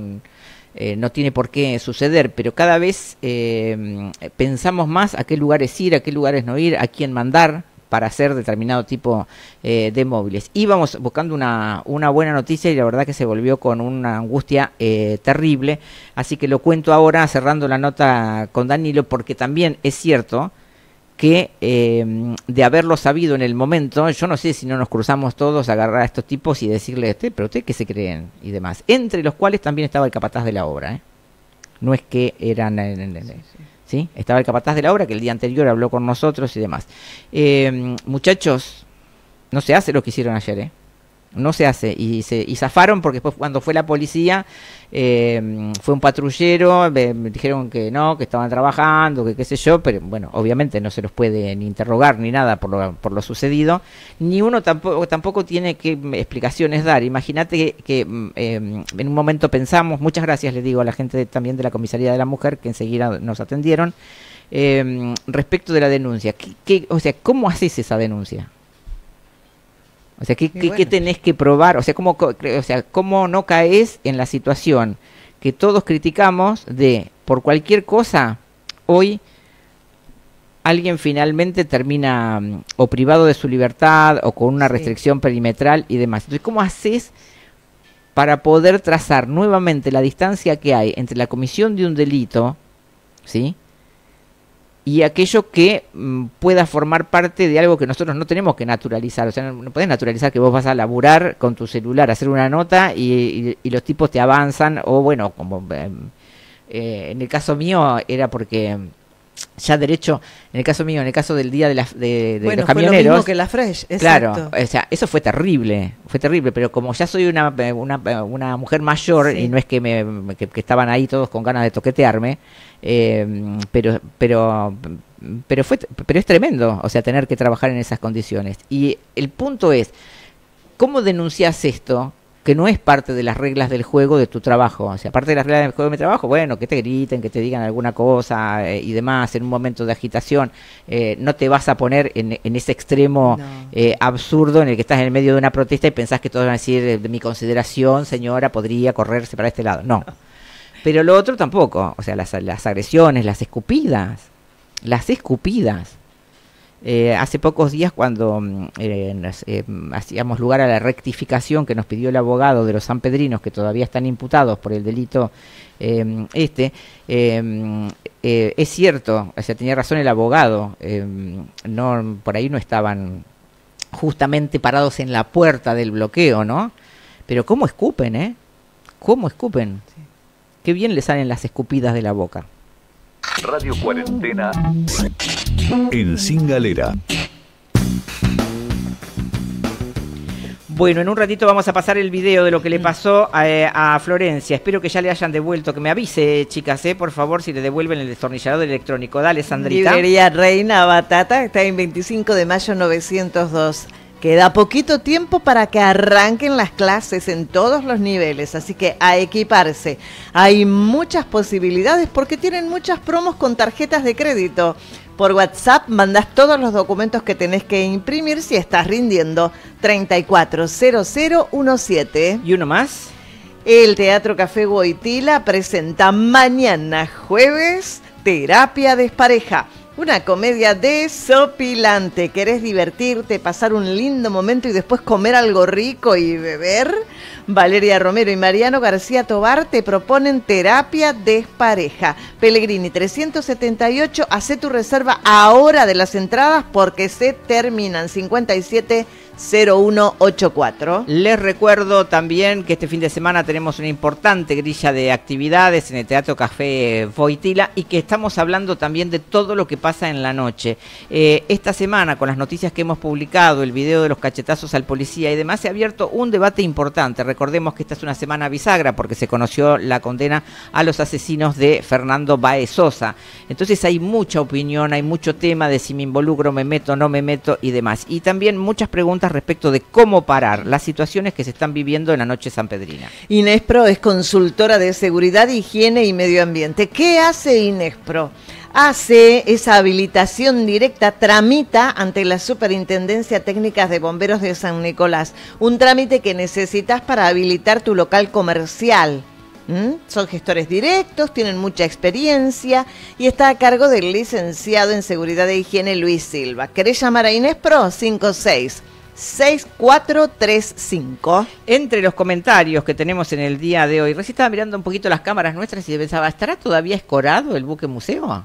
eh, no tiene por qué suceder, pero cada vez eh, pensamos más a qué lugares ir, a qué lugares no ir, a quién mandar para hacer determinado tipo de móviles. Íbamos buscando una, una, buena noticia y la verdad que se volvió con una angustia terrible, así que lo cuento ahora cerrando la nota con Danilo porque también es cierto que eh, de haberlo sabido en el momento, yo no sé si no nos cruzamos todos a agarrar a estos tipos y decirles, pero usted qué se creen y demás, entre los cuales también estaba el capataz de la obra, ¿eh? no es que eran... sí, Estaba el capataz de la obra que el día anterior habló con nosotros y demás. Eh, muchachos, no se hace lo que hicieron ayer, ¿eh? No se hace. Y se y zafaron porque después cuando fue la policía eh, fue un patrullero me, dijeron que no que estaban trabajando que qué sé yo pero bueno obviamente no se los puede ni interrogar ni nada por lo, por lo sucedido. Ni uno tampoco tampoco tiene que explicaciones dar. Imagínate que, eh, en un momento pensamos muchas gracias le digo a la gente también de la comisaría de la mujer que enseguida nos atendieron eh, respecto de la denuncia. ¿qué, o sea cómo haces esa denuncia o sea, ¿qué, tenés que probar? O sea, ¿cómo, o sea, ¿cómo no caes en la situación que todos criticamos de por cualquier cosa, hoy alguien finalmente termina mm, o privado de su libertad o con una restricción perimetral y demás? Entonces, ¿cómo haces para poder trazar nuevamente la distancia que hay entre la comisión de un delito, ¿sí? Y aquello que mm, pueda formar parte de algo que nosotros no tenemos que naturalizar. O sea, no, puedes naturalizar que vos vas a laburar con tu celular, hacer una nota y, los tipos te avanzan, o bueno, como em, eh, en el caso mío era porque ya derecho, en el caso mío, en el caso del día de, la, de, los camioneros. Fue lo mismo que la Fresh, Claro, o sea, eso fue terrible, fue terrible, pero como ya soy una, una, una mujer mayor y no es que, me, que, estaban ahí todos con ganas de toquetearme, eh, pero, pero, pero, fue, pero es tremendo, o sea, tener que trabajar en esas condiciones. Y el punto es, ¿cómo denuncias esto? Que no es parte de las reglas del juego de tu trabajo. O sea, parte de las reglas del juego de mi trabajo, bueno, que te griten, que te digan alguna cosa eh, y demás en un momento de agitación. Eh, no te vas a poner en, ese extremo eh, absurdo en el que estás en el medio de una protesta y pensás que todos van a decir, de mi consideración, señora, podría correrse para este lado. No. Pero lo otro tampoco. O sea, las, las agresiones, las escupidas. Las escupidas eh, hace pocos días cuando mm, eh, eh, hacíamos lugar a la rectificación que nos pidió el abogado de los sanpedrinos que todavía están imputados por el delito este, es cierto, o sea, tenía razón el abogado, no, por ahí no estaban justamente parados en la puerta del bloqueo, ¿no? Pero cómo escupen, ¿eh? ¿Cómo escupen? Qué bien le salen las escupidas de la boca. Radio Cuarentena en Sin Galera. Bueno, en un ratito vamos a pasar el video de lo que le pasó a, Florencia. Espero que ya le hayan devuelto, que me avise, chicas, eh, por favor, si le devuelven el destornillador electrónico. Dale, Sandrita. Librería Reina Batata, está en 25 de mayo 902. Queda poquito tiempo para que arranquen las clases en todos los niveles, así que a equiparse. Hay muchas posibilidades porque tienen muchas promos con tarjetas de crédito. Por WhatsApp mandas todos los documentos que tenés que imprimir si estás rindiendo 340017. ¿Y uno más? El Teatro Café Boitila presenta mañana jueves Terapia Despareja una comedia desopilante. ¿Querés divertirte, pasar un lindo momento y después comer algo rico y beber? Valeria Romero y Mariano García Tobar te proponen terapia despareja. Pellegrini 378, hace tu reserva ahora de las entradas porque se terminan 57 0184. Les recuerdo también que este fin de semana tenemos una importante grilla de actividades en el Teatro Café Voitila y que estamos hablando también de todo lo que pasa en la noche. Eh, esta semana, con las noticias que hemos publicado, el video de los cachetazos al policía y demás, se ha abierto un debate importante. Recordemos que esta es una semana bisagra porque se conoció la condena a los asesinos de Fernando Baez Sosa. Entonces hay mucha opinión, hay mucho tema de si me involucro, me meto, no me meto y demás. Y también muchas preguntas respecto de cómo parar las situaciones que se están viviendo en la noche sanpedrina. Inespro es consultora de seguridad, higiene y medio ambiente. ¿Qué hace Inespro? hace esa habilitación directa, tramita ante la Superintendencia Técnicas de Bomberos de San Nicolás, un trámite que necesitas para habilitar tu local comercial. ¿Mm? Son gestores directos, tienen mucha experiencia y está a cargo del licenciado en Seguridad e Higiene Luis Silva. ¿Querés llamar a Inés Pro? 56 6435. Entre los comentarios que tenemos en el día de hoy, recién estaba mirando un poquito las cámaras nuestras y pensaba, ¿estará todavía escorado el buque museo?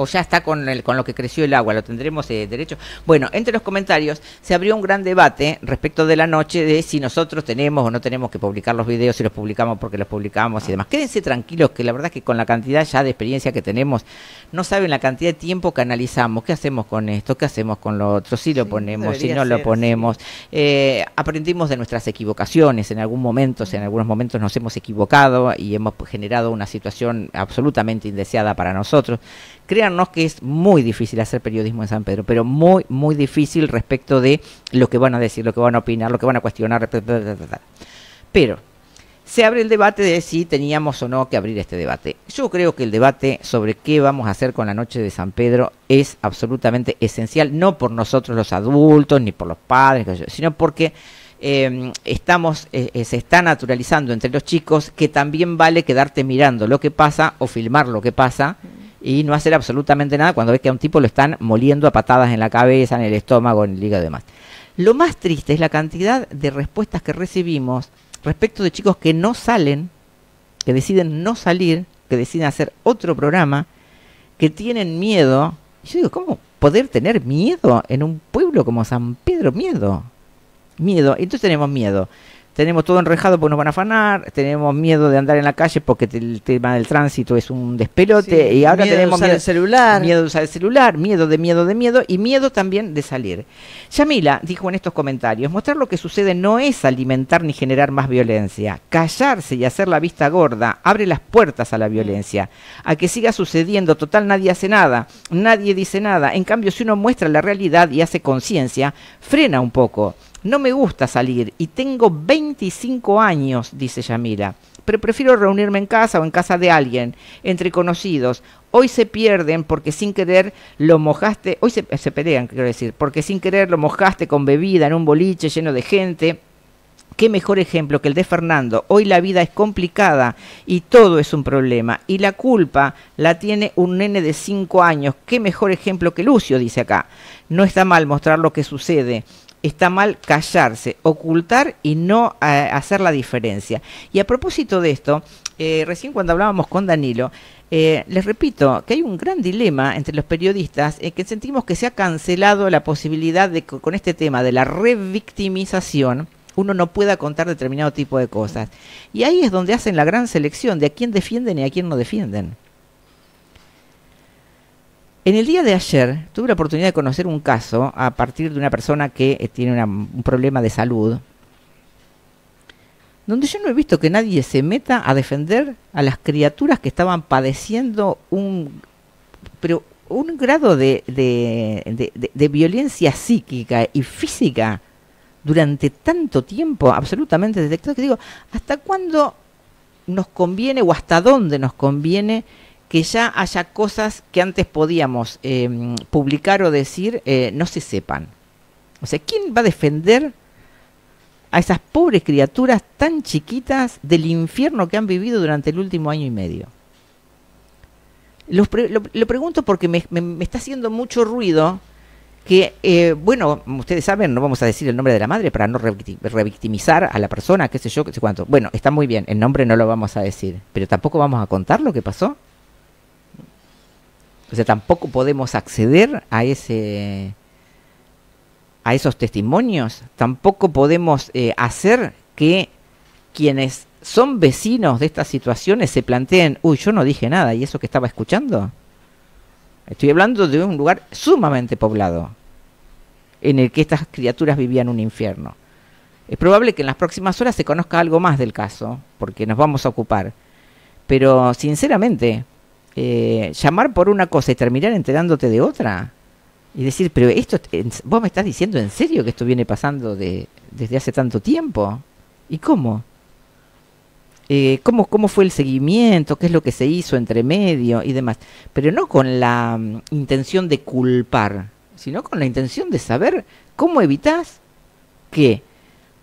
O ya está con, el, con lo que creció el agua, lo tendremos eh, derecho. Bueno, entre los comentarios se abrió un gran debate respecto de la noche de si nosotros tenemos o no tenemos que publicar los videos, si los publicamos porque los publicamos y demás. Quédense tranquilos que la verdad es que con la cantidad ya de experiencia que tenemos, no saben la cantidad de tiempo que analizamos, qué hacemos con esto, qué hacemos con lo otro, si lo ponemos, si no lo ponemos. Eh, aprendimos de nuestras equivocaciones, en algún momento, en algunos momentos nos hemos equivocado y hemos generado una situación absolutamente indeseada para nosotros. Créannos que es muy difícil hacer periodismo en San Pedro, pero muy, muy difícil respecto de lo que van a decir, lo que van a opinar, lo que van a cuestionar. Pero se abre el debate de si teníamos o no que abrir este debate. Yo creo que el debate sobre qué vamos a hacer con la noche de San Pedro es absolutamente esencial, no por nosotros los adultos ni por los padres, sino porque em, estamos, eh, eh, se está naturalizando entre los chicos que también vale quedarte mirando lo que pasa o filmar lo que pasa y no hacer absolutamente nada cuando ves que a un tipo lo están moliendo a patadas en la cabeza, en el estómago, en el hígado y demás. Lo más triste es la cantidad de respuestas que recibimos respecto de chicos que no salen, que deciden no salir, que deciden hacer otro programa, que tienen miedo. Y yo digo, ¿cómo poder tener miedo en un pueblo como San Pedro? Miedo. Miedo. Entonces tenemos miedo tenemos todo enrejado porque nos van a afanar, tenemos miedo de andar en la calle porque el tema del tránsito es un despelote y ahora tenemos miedo de usar el celular, miedo de usar el celular, miedo de miedo de miedo y miedo también de salir. Yamila dijo en estos comentarios, mostrar lo que sucede no es alimentar ni generar más violencia, callarse y hacer la vista gorda abre las puertas a la violencia, a que siga sucediendo, total nadie hace nada, nadie dice nada, en cambio si uno muestra la realidad y hace conciencia, frena un poco. No me gusta salir y tengo 25 años, dice Yamila, pero prefiero reunirme en casa o en casa de alguien, entre conocidos. Hoy se pierden porque sin querer lo mojaste, hoy se, se pelean, quiero decir, porque sin querer lo mojaste con bebida en un boliche lleno de gente. Qué mejor ejemplo que el de Fernando. Hoy la vida es complicada y todo es un problema. Y la culpa la tiene un nene de 5 años. Qué mejor ejemplo que Lucio, dice acá. No está mal mostrar lo que sucede está mal callarse, ocultar y no eh, hacer la diferencia. Y a propósito de esto, eh, recién cuando hablábamos con Danilo, eh, les repito que hay un gran dilema entre los periodistas en que sentimos que se ha cancelado la posibilidad de que con este tema de la revictimización uno no pueda contar determinado tipo de cosas. Y ahí es donde hacen la gran selección de a quién defienden y a quién no defienden. En el día de ayer tuve la oportunidad de conocer un caso a partir de una persona que eh, tiene un problema de salud, donde yo no he visto que nadie se meta a defender a las criaturas que estaban padeciendo un, pero un grado de, de violencia psíquica y física durante tanto tiempo absolutamente detectado que digo, ¿hasta cuándo nos conviene o hasta dónde nos conviene que ya haya cosas que antes podíamos em, publicar o decir eh, no se sepan. O sea, ¿quién va a defender a esas pobres criaturas tan chiquitas del infierno que han vivido durante el último año y medio? lo, pregunto porque me, está haciendo mucho ruido que, eh, bueno, ustedes saben, no vamos a decir el nombre de la madre para no revictimizar a la persona, qué sé yo, qué sé cuánto. Bueno, está muy bien, el nombre no lo vamos a decir, pero tampoco vamos a contar lo que pasó. O sea, tampoco podemos acceder a ese a esos testimonios, tampoco podemos eh, hacer que quienes son vecinos de estas situaciones se planteen, uy, yo no dije nada, ¿y eso que estaba escuchando? Estoy hablando de un lugar sumamente poblado, en el que estas criaturas vivían un infierno. Es probable que en las próximas horas se conozca algo más del caso, porque nos vamos a ocupar. Pero sinceramente, eh, llamar por una cosa y terminar enterándote de otra, y decir, pero esto, vos me estás diciendo en serio que esto viene pasando de, desde hace tanto tiempo. ¿Y cómo? Eh, ¿cómo, ¿Cómo fue el seguimiento? ¿Qué es lo que se hizo entre medio y demás? Pero no con la mm, intención de culpar, sino con la intención de saber cómo evitas que,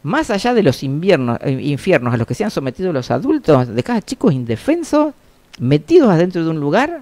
más allá de los inviernos, eh, infiernos a los que se han sometido los adultos, de cada chicos indefensos, metidos adentro de un lugar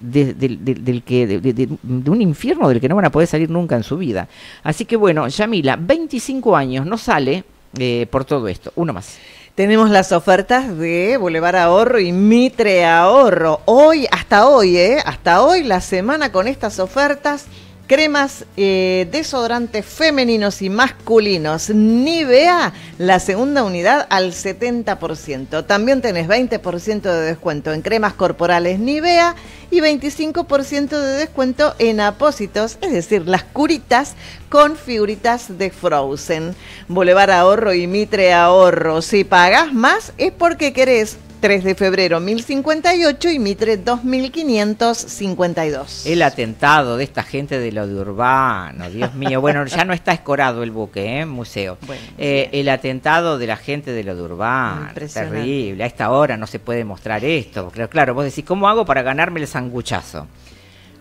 de- del- que, de un infierno del que no van a poder salir nunca en su vida. Así que bueno, Yamila, 25 años, no sale eh, por todo esto. Uno más. Tenemos las ofertas de Boulevard Ahorro y Mitre Ahorro. Hoy, hasta hoy, ¿eh? Hasta hoy la semana con estas ofertas. Cremas eh, desodorantes femeninos y masculinos. Nivea, la segunda unidad al 70%. También tenés 20% de descuento en cremas corporales Nivea y 25% de descuento en apósitos, es decir, las curitas con figuritas de Frozen. Boulevard Ahorro y Mitre Ahorro. Si pagás más es porque querés 3 de febrero 1058 y Mitre 2552. El atentado de esta gente de lo de urbano, Dios mío. Bueno, ya no está escorado el buque, ¿eh? Museo. Bueno, Eh, el atentado de la gente de lo de urbano. Terrible. A esta hora no se puede mostrar esto. Claro, claro, vos decís, ¿cómo hago para ganarme el sanguchazo?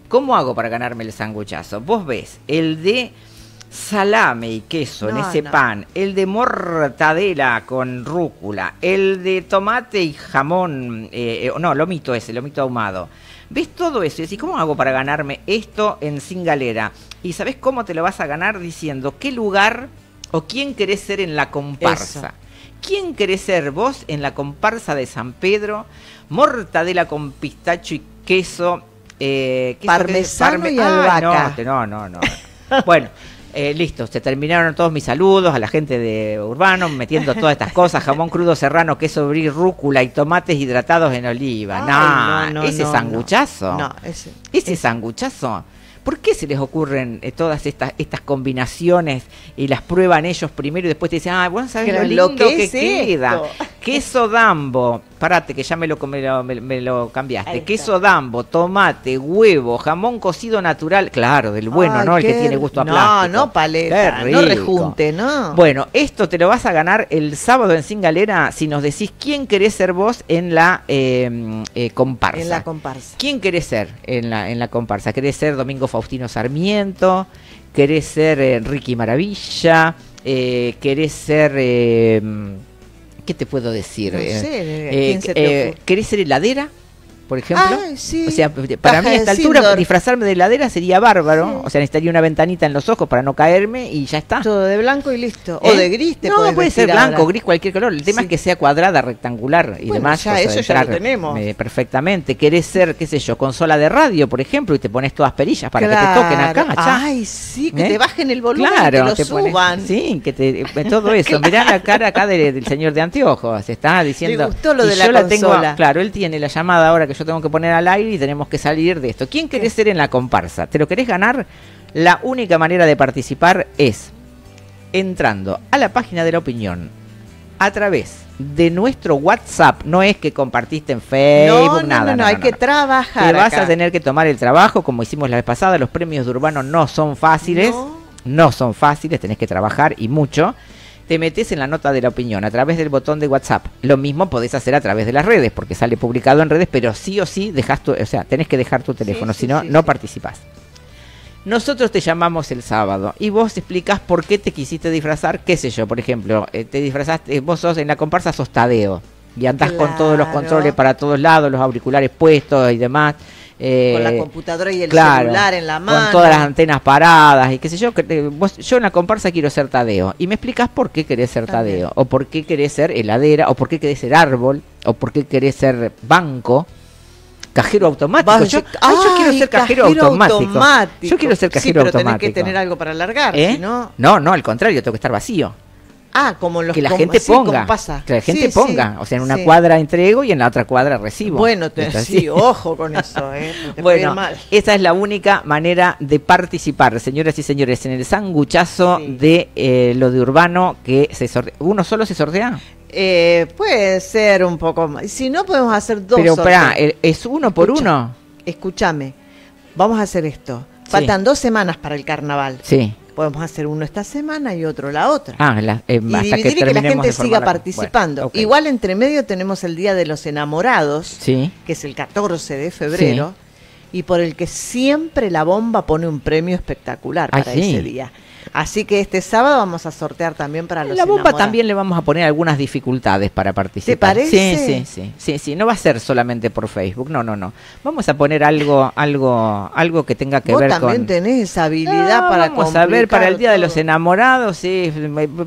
¿Cómo hago para ganarme el sanguchazo? Vos ves el de salame y queso en ese no. pan, el de mortadela con rúcula, el de tomate y jamón, eh, eh, no, lomito ese, lomito ahumado. ¿Ves todo eso? Y decís, ¿cómo hago para ganarme esto en Singalera? Y ¿sabés cómo te lo vas a ganar? Diciendo, ¿qué lugar o quién querés ser en la comparsa? Eso. ¿Quién querés ser vos en la comparsa de San Pedro? Mortadela con pistacho y queso. Eh, queso Parmesano que- y. No, no, no. no. bueno, eh, listo, se terminaron todos mis saludos a la gente de Urbano, metiendo todas estas cosas, jamón crudo serrano, queso brie, rúcula y tomates hidratados en oliva. Ay, no, no, ese no, sanguchazo. No, ese. Ese sanguchazo. ¿Por qué se les ocurren eh, todas estas, estas combinaciones y las prueban ellos primero y después te dicen, ah, bueno, ¿sabes lo lo lindo que que, es queda? esto. Queso dambo, parate que ya me lo, me lo, me- lo cambiaste. Queso dambo, tomate, huevo, jamón cocido natural, claro, del bueno, Ay, ¿no? El que tiene gusto a no, plástico. no paleta, Qué no rejunte, no. Bueno, esto te lo vas a ganar el sábado en Singalera si nos decís quién querés ser vos en la eh, eh, comparsa. en la comparsa. ¿Quién querés ser en la, en la comparsa? ¿Querés ser Domingo Faustino Sarmiento? ¿Querés ser eh, Ricky Maravilla? Eh, ¿Querés ser... ¿Qué te puedo decir? No Eh, sé, eh, ¿quién se te eh? ¿Querés ser heladera? Por ejemplo. Ay, sí. O sea, para mí a esta altura Sindor. disfrazarme de heladera sería bárbaro. Sí. O sea, necesitaría una ventanita en los ojos para no caerme y ya está. Todo de blanco y listo. ¿Eh? O de gris te No, puede ser blanco, ahora. gris, cualquier color. El tema Sí. es que sea cuadrada, rectangular y Bueno, demás. ya, de eso ya lo tenemos. eh, perfectamente. Querés ser, qué sé yo, consola de radio, por ejemplo, y te pones todas perillas para que te toquen acá. Ya. Ay, sí, que ¿Eh? te bajen el volumen Claro, y te lo te pones- suban. sí, que te, eh, todo eso. Mirá la cara acá de- del señor de anteojos. Está diciendo. gustó lo de la yo la tengo, consola. claro, él tiene la llamada ahora que yo tengo que poner al aire y tenemos que salir de esto. ¿Quién querés ser en la comparsa? ¿Te lo querés ganar? La única manera de participar es entrando a la página de la opinión a través de nuestro WhatsApp. No es que compartiste en Facebook, no, no, nada. no, no, hay que trabajar. Te vas acá. a tener que tomar el trabajo, como hicimos la vez pasada. Los premios de Urbano no son fáciles. No son fáciles, tenés que trabajar y mucho. Te metes en la nota de la opinión a través del botón de WhatsApp. Lo mismo podés hacer a través de las redes, porque sale publicado en redes, pero sí o sí dejas tu, o sea, tenés que dejar tu teléfono, sí, si no, sí, no participás. Nosotros te llamamos el sábado y vos explicás por qué te quisiste disfrazar, qué sé yo, por ejemplo, eh, te disfrazaste, eh, vos sos en la comparsa sos Tadeo y andás con todos los controles para todos lados, los auriculares puestos y demás. Eh, Con la computadora y el claro, celular en la mano. Con todas las antenas paradas y qué sé yo. que, vos- yo en la comparsa quiero ser Tadeo. Y me explicas por qué querés ser También. Tadeo. O por qué querés ser heladera. O por qué querés ser árbol. O por qué querés ser banco. Cajero automático. Vas Yo, decir, ay, yo quiero "Ay, ser cajero, automático. Yo quiero ser Sí, cajero pero tenés automático. que tener algo para alargar, ¿Eh? No, no, al contrario, tengo que estar vacío. Ah, como los que la gente sí, ponga. pasa. Que la gente Sí, ponga. o sea, en una cuadra entrego y en la otra cuadra recibo. Bueno, te- sí, ojo con eso, ¿eh? te Bueno, mal. esa es la única manera de participar, señoras y señores, en el sanguchazo de eh, lo de Urbano que se sortea. ¿Uno solo se sortea? Eh, puede ser un poco más. Si no, podemos hacer dos Pero pará, ¿eh, ¿es uno por Escucha. uno? Escúchame, vamos a hacer esto. Faltan dos semanas para el carnaval. Sí. Podemos hacer uno esta semana y otro la otra. Ah, la- eh, y hasta que dividir y que, la gente siga la- participando. Bueno. Igual entre medio tenemos el Día de los Enamorados, Sí. que es el 14 de febrero, y por el que siempre la bomba pone un premio espectacular Ay, para sí. ese día. Así que este sábado vamos a sortear también para los la bomba enamorados. también le vamos a poner algunas dificultades para participar. ¿Te parece? Sí, sí, sí, sí, sí. No va a ser solamente por Facebook. No, no, no. Vamos a poner algo, algo, algo que tenga que Vos ver también con. tenés esa habilidad para vamos a ver para el día de los enamorados. Sí,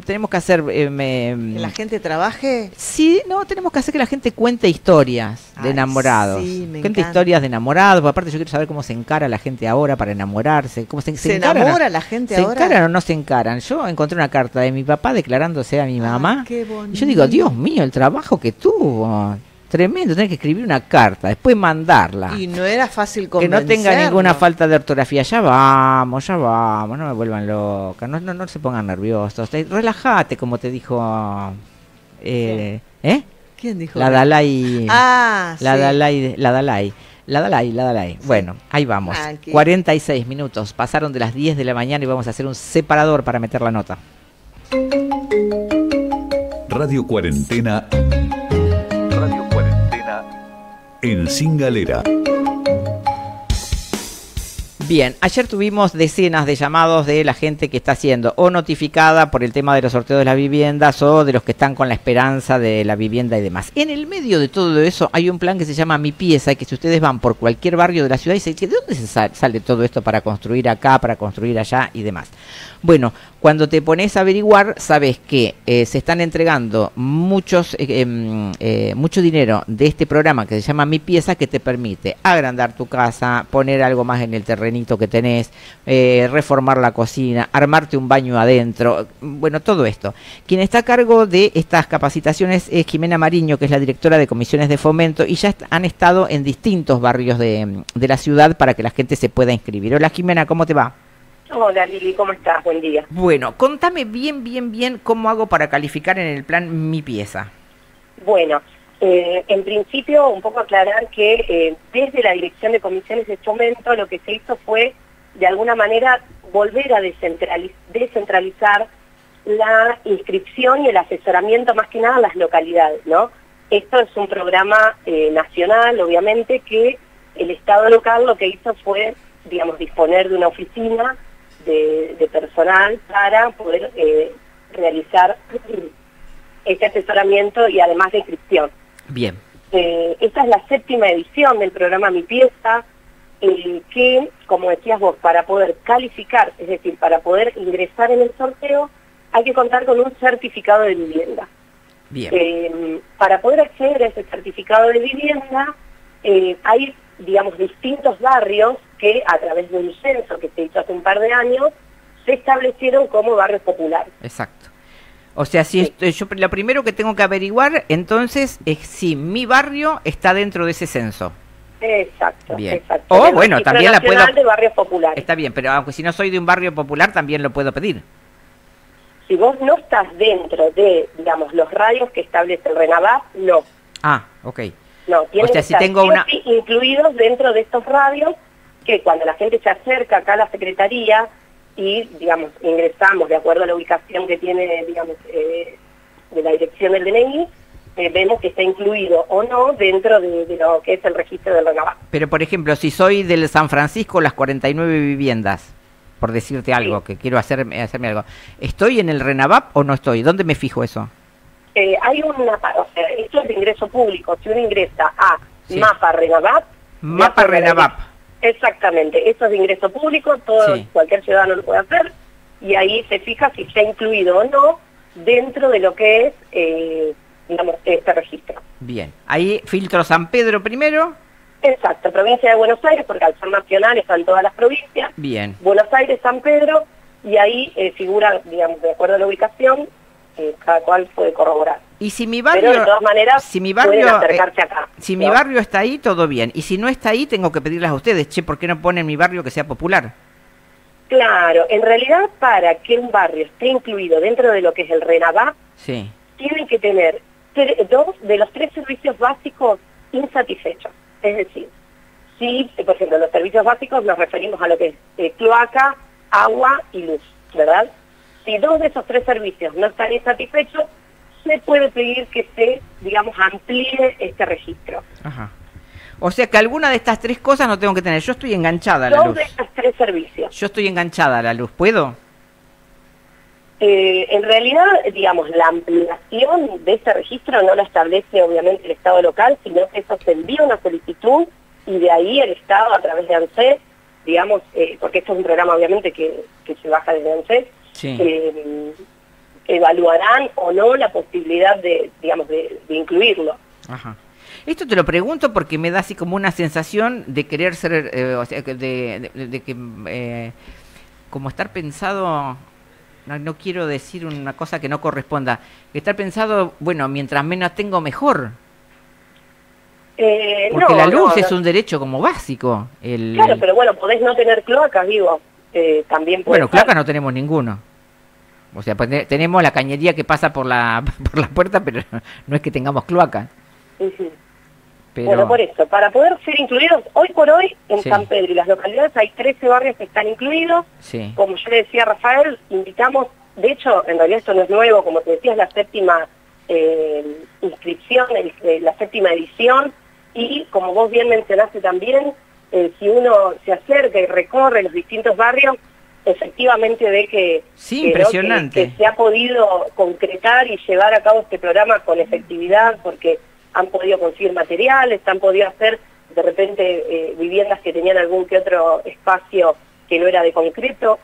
tenemos que hacer. eh, me-. Que la gente trabaje. Sí, no, tenemos que hacer que la gente cuente historias de Ay, enamorados. sí, me encanta. historias de enamorados. porque Aparte, yo quiero saber cómo se encara la gente ahora para enamorarse. ¿Cómo se, ¿Se encaran? enamora la gente ¿Se ahora? encaran o no se encaran? Yo encontré una carta de mi papá declarándose a mi mamá. qué y yo digo. Dios mío, el trabajo que tuvo. Tremendo, tener que escribir una carta, después mandarla. Y no era fácil Que no tenga convencerlo. ninguna falta de ortografía. Ya vamos, ya vamos, no me vuelvan loca, no, no, no se pongan nerviosos. Relájate, como te dijo. Eh, ¿eh? ¿Quién dijo? La Dalai. Ah, la sí. Dalai. La Dalai. La Dalai, la Dalai. Bueno, ahí vamos. Tranqui. 46 minutos. Pasaron de las 10 de la mañana y vamos a hacer un separador para meter la nota. Radio Cuarentena. Radio Cuarentena. En Singalera. Bien, ayer tuvimos decenas de llamados de la gente que está siendo o notificada por el tema de los sorteos de las viviendas o de los que están con la esperanza de la vivienda y demás. En el medio de todo eso hay un plan que se llama Mi Pieza, que si ustedes van por cualquier barrio de la ciudad y dicen, ¿de dónde se sal- sale todo esto para construir acá, para construir allá y demás? Bueno, cuando te pones a averiguar, sabes que eh, se están entregando muchos, eh, em, eh, mucho dinero de este programa que se llama Mi Pieza, que te permite agrandar tu casa, poner algo más en el terrenito que tenés, reformar la cocina, armarte un baño adentro, bueno, todo esto. Quien está a cargo de estas capacitaciones es Jimena Mariño, que es la directora de comisiones de fomento, y ya han estado en distintos barrios de, de la ciudad para que la gente se pueda inscribir. Hola Jimena, ¿cómo te va? Hola Lili, ¿cómo estás? Buen día. Bueno, contame bien, bien, bien cómo hago para calificar en el plan mi pieza. Bueno, eh, en principio un poco aclarar que eh, desde la Dirección de Comisiones de Fomento lo que se hizo fue de alguna manera volver a descentraliz- descentralizar la inscripción y el asesoramiento más que nada a las localidades, ¿no? Esto es un programa eh, nacional, obviamente, que el Estado local lo que hizo fue, digamos, disponer de una oficina de, de personal para poder eh, realizar este asesoramiento y además de inscripción. Bien, Eh, esta es la séptima edición del programa Mi Pieza, eh, que, como decías vos, para poder calificar, es decir, para poder ingresar en el sorteo, hay que contar con un certificado de vivienda. bien. Eh, para poder acceder a ese certificado de vivienda, hay, digamos, distintos barrios que a través de un censo que se hizo hace un par de años, se establecieron como barrios populares. Exacto. O sea, si Sí. esto- yo lo primero que tengo que averiguar entonces es si mi barrio está dentro de ese censo. Exacto, Bien. exacto. O, El bueno, también la puedo- de barrios populares. Está bien, pero aunque si no soy de un barrio popular también lo puedo pedir. Si vos no estás dentro de, digamos, los radios que establece el RENAVAP, no. Ah, ok. No, tienen sea, que si estar tengo o una- incluidos dentro de estos radios que cuando la gente se acerca acá a la Secretaría y, digamos, ingresamos de acuerdo a la ubicación que tiene, digamos, eh, de la dirección del DNI, eh, vemos que está incluido o no dentro de, de lo que es el registro del RENAVAP. Pero por ejemplo, si soy del San Francisco, las 49 viviendas, por decirte algo, Sí. que quiero hacerme, hacerme algo, ¿estoy en el RENAVAP o no estoy? ¿Dónde me fijo eso? Eh, hay una, o sea, esto es de ingreso público, si uno ingresa a Sí. Mapa RENAVAP, Mapa RENAVAP. Exactamente, eso es de ingreso público, todo Sí. cualquier ciudadano lo puede hacer y ahí se fija si está incluido o no dentro de lo que es, eh, digamos, este registro. Bien. Ahí filtro San Pedro primero. Exacto, provincia de Buenos Aires, porque al ser nacional están todas las provincias, Bien. Buenos Aires, San Pedro, y ahí eh, figura, digamos, de acuerdo a la ubicación, cada cual puede corroborar. Y si mi Pero barrio, de todas maneras, si mi barrio, acercarse eh, acá. si mi barrio está ahí, todo bien. Y si no está ahí, tengo que pedirles a ustedes, che, ¿por qué no ponen mi barrio que sea popular? Claro, en realidad para que un barrio esté incluido dentro de lo que es el RENAVAP, Sí. tienen que tener dos de los tres servicios básicos insatisfechos. Es decir, si, por ejemplo, los servicios básicos nos referimos a lo que es eh, cloaca, agua y luz, ¿verdad? Si dos de esos tres servicios no están satisfechos, se puede pedir que se, digamos, amplíe este registro. Ajá. O sea que alguna de estas tres cosas no tengo que tener. Yo estoy enganchada a la Dos luz. de estos tres servicios. Yo estoy enganchada a la luz. ¿Puedo? Eh, en realidad, digamos, la ampliación de este registro no la establece obviamente el Estado local, sino que eso se envía una solicitud y de ahí el Estado a través de ANSES, digamos, eh, porque esto es un programa obviamente que, que se baja desde ANSES, Sí. eh, evaluarán o no la posibilidad de, digamos, de, de incluirlo. Ajá. Esto te lo pregunto porque me da así como una sensación de querer ser, eh, o sea, de, de- de que, eh, como estar pensado, no, no quiero decir una cosa que no corresponda, estar pensado, bueno, mientras menos tengo mejor, Eh, porque no, la luz no, es un derecho como básico. El, Claro, pero bueno, podés no tener cloacas, digo, eh, también puede bueno, cloaca no tenemos ninguno. O sea, pues, te- tenemos la cañería que pasa por la, por la puerta, pero no es que tengamos cloaca. Pero... Bueno, por eso, para poder ser incluidos, hoy por hoy en Sí. San Pedro y las localidades hay 13 barrios que están incluidos. Sí. Como yo le decía a Rafael, invitamos, de hecho, en realidad esto no es nuevo, como te decía, es la séptima eh, inscripción, el- eh, la séptima edición, y como vos bien mencionaste también, eh, si uno se acerca y recorre los distintos barrios, efectivamente ve que, Sí, impresionante. que- que se ha podido concretar y llevar a cabo este programa con efectividad, porque han podido conseguir materiales, han podido hacer de repente eh, viviendas que tenían algún que otro espacio que no era de concreto,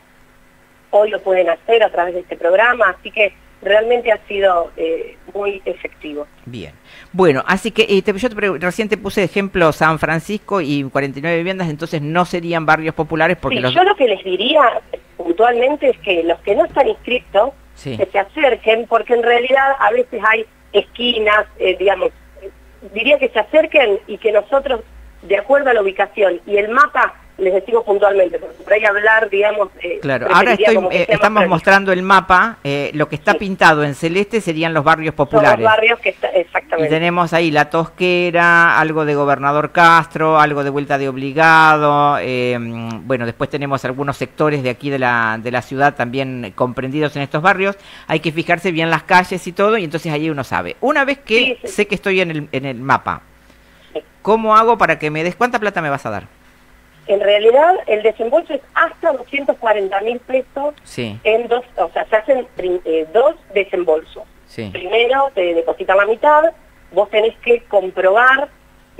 hoy lo pueden hacer a través de este programa, así que realmente ha sido eh, muy efectivo. Bien. Bueno, así que eh, te- yo te recién te puse ejemplo San Francisco y 49 viviendas, entonces no serían barrios populares porque Sí, los... yo lo que les diría puntualmente es que los que no están inscritos, Sí. que se acerquen, porque en realidad a veces hay esquinas, eh, digamos, eh, diría que se acerquen y que nosotros, de acuerdo a la ubicación y el mapa, les decimos puntualmente, porque por ahí hablar, digamos... eh, Claro, ahora estoy, eh, estamos mostrando el mapa, eh, lo que está Sí. pintado en celeste serían los barrios Son los populares. barrios que está, Y exactamente. tenemos ahí La Tosquera, algo de Gobernador Castro, algo de Vuelta de Obligado, mm, bueno, después tenemos algunos sectores de aquí de la, de la ciudad también comprendidos en estos barrios, hay que fijarse bien las calles y todo, y entonces ahí uno sabe. Una vez que Sí, sí. sé que estoy en el, en el mapa. ¿cómo hago para que me des cuánta plata me vas a dar? En realidad, el desembolso es hasta 240 mil pesos Sí, en dos, o sea, se hacen eh, dos desembolsos. sí. Primero te depositan la mitad, vos tenés que comprobar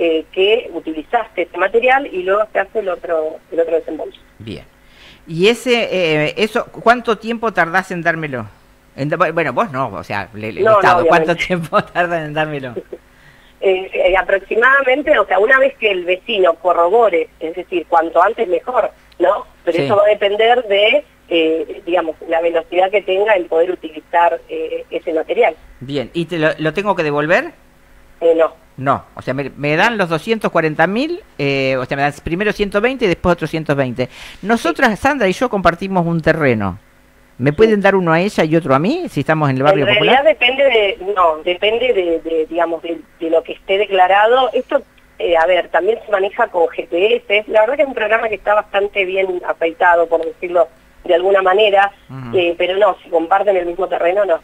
eh, que utilizaste ese material y luego se hace el otro, el otro desembolso. Bien. ¿Y ese, eh, eso, cuánto tiempo tardás en dármelo? En bueno, vos no, o sea, le- No, Estado, ¿cuánto tiempo tardan en dármelo? Eh, eh, aproximadamente, o sea, una vez que el vecino corrobore, es decir, cuanto antes mejor, ¿no? Pero Sí. eso va a depender de, eh, digamos, la velocidad que tenga el poder utilizar eh, ese material. Bien, ¿y te lo, lo tengo que devolver? Eh, no. No, o sea, me, me dan los 240 mil, eh, o sea, me dan primero 120 y después otros 120. Nosotras, Sandra y yo compartimos un terreno. ¿Me pueden dar uno a ella y otro a mí si estamos en el barrio en realidad popular? depende de, no, depende de, de, digamos, de, de lo que esté declarado. Esto, eh, a ver, también se maneja con GPS. La verdad que es un programa que está bastante bien afeitado, por decirlo de alguna manera, eh, pero no, si comparten el mismo terreno, no.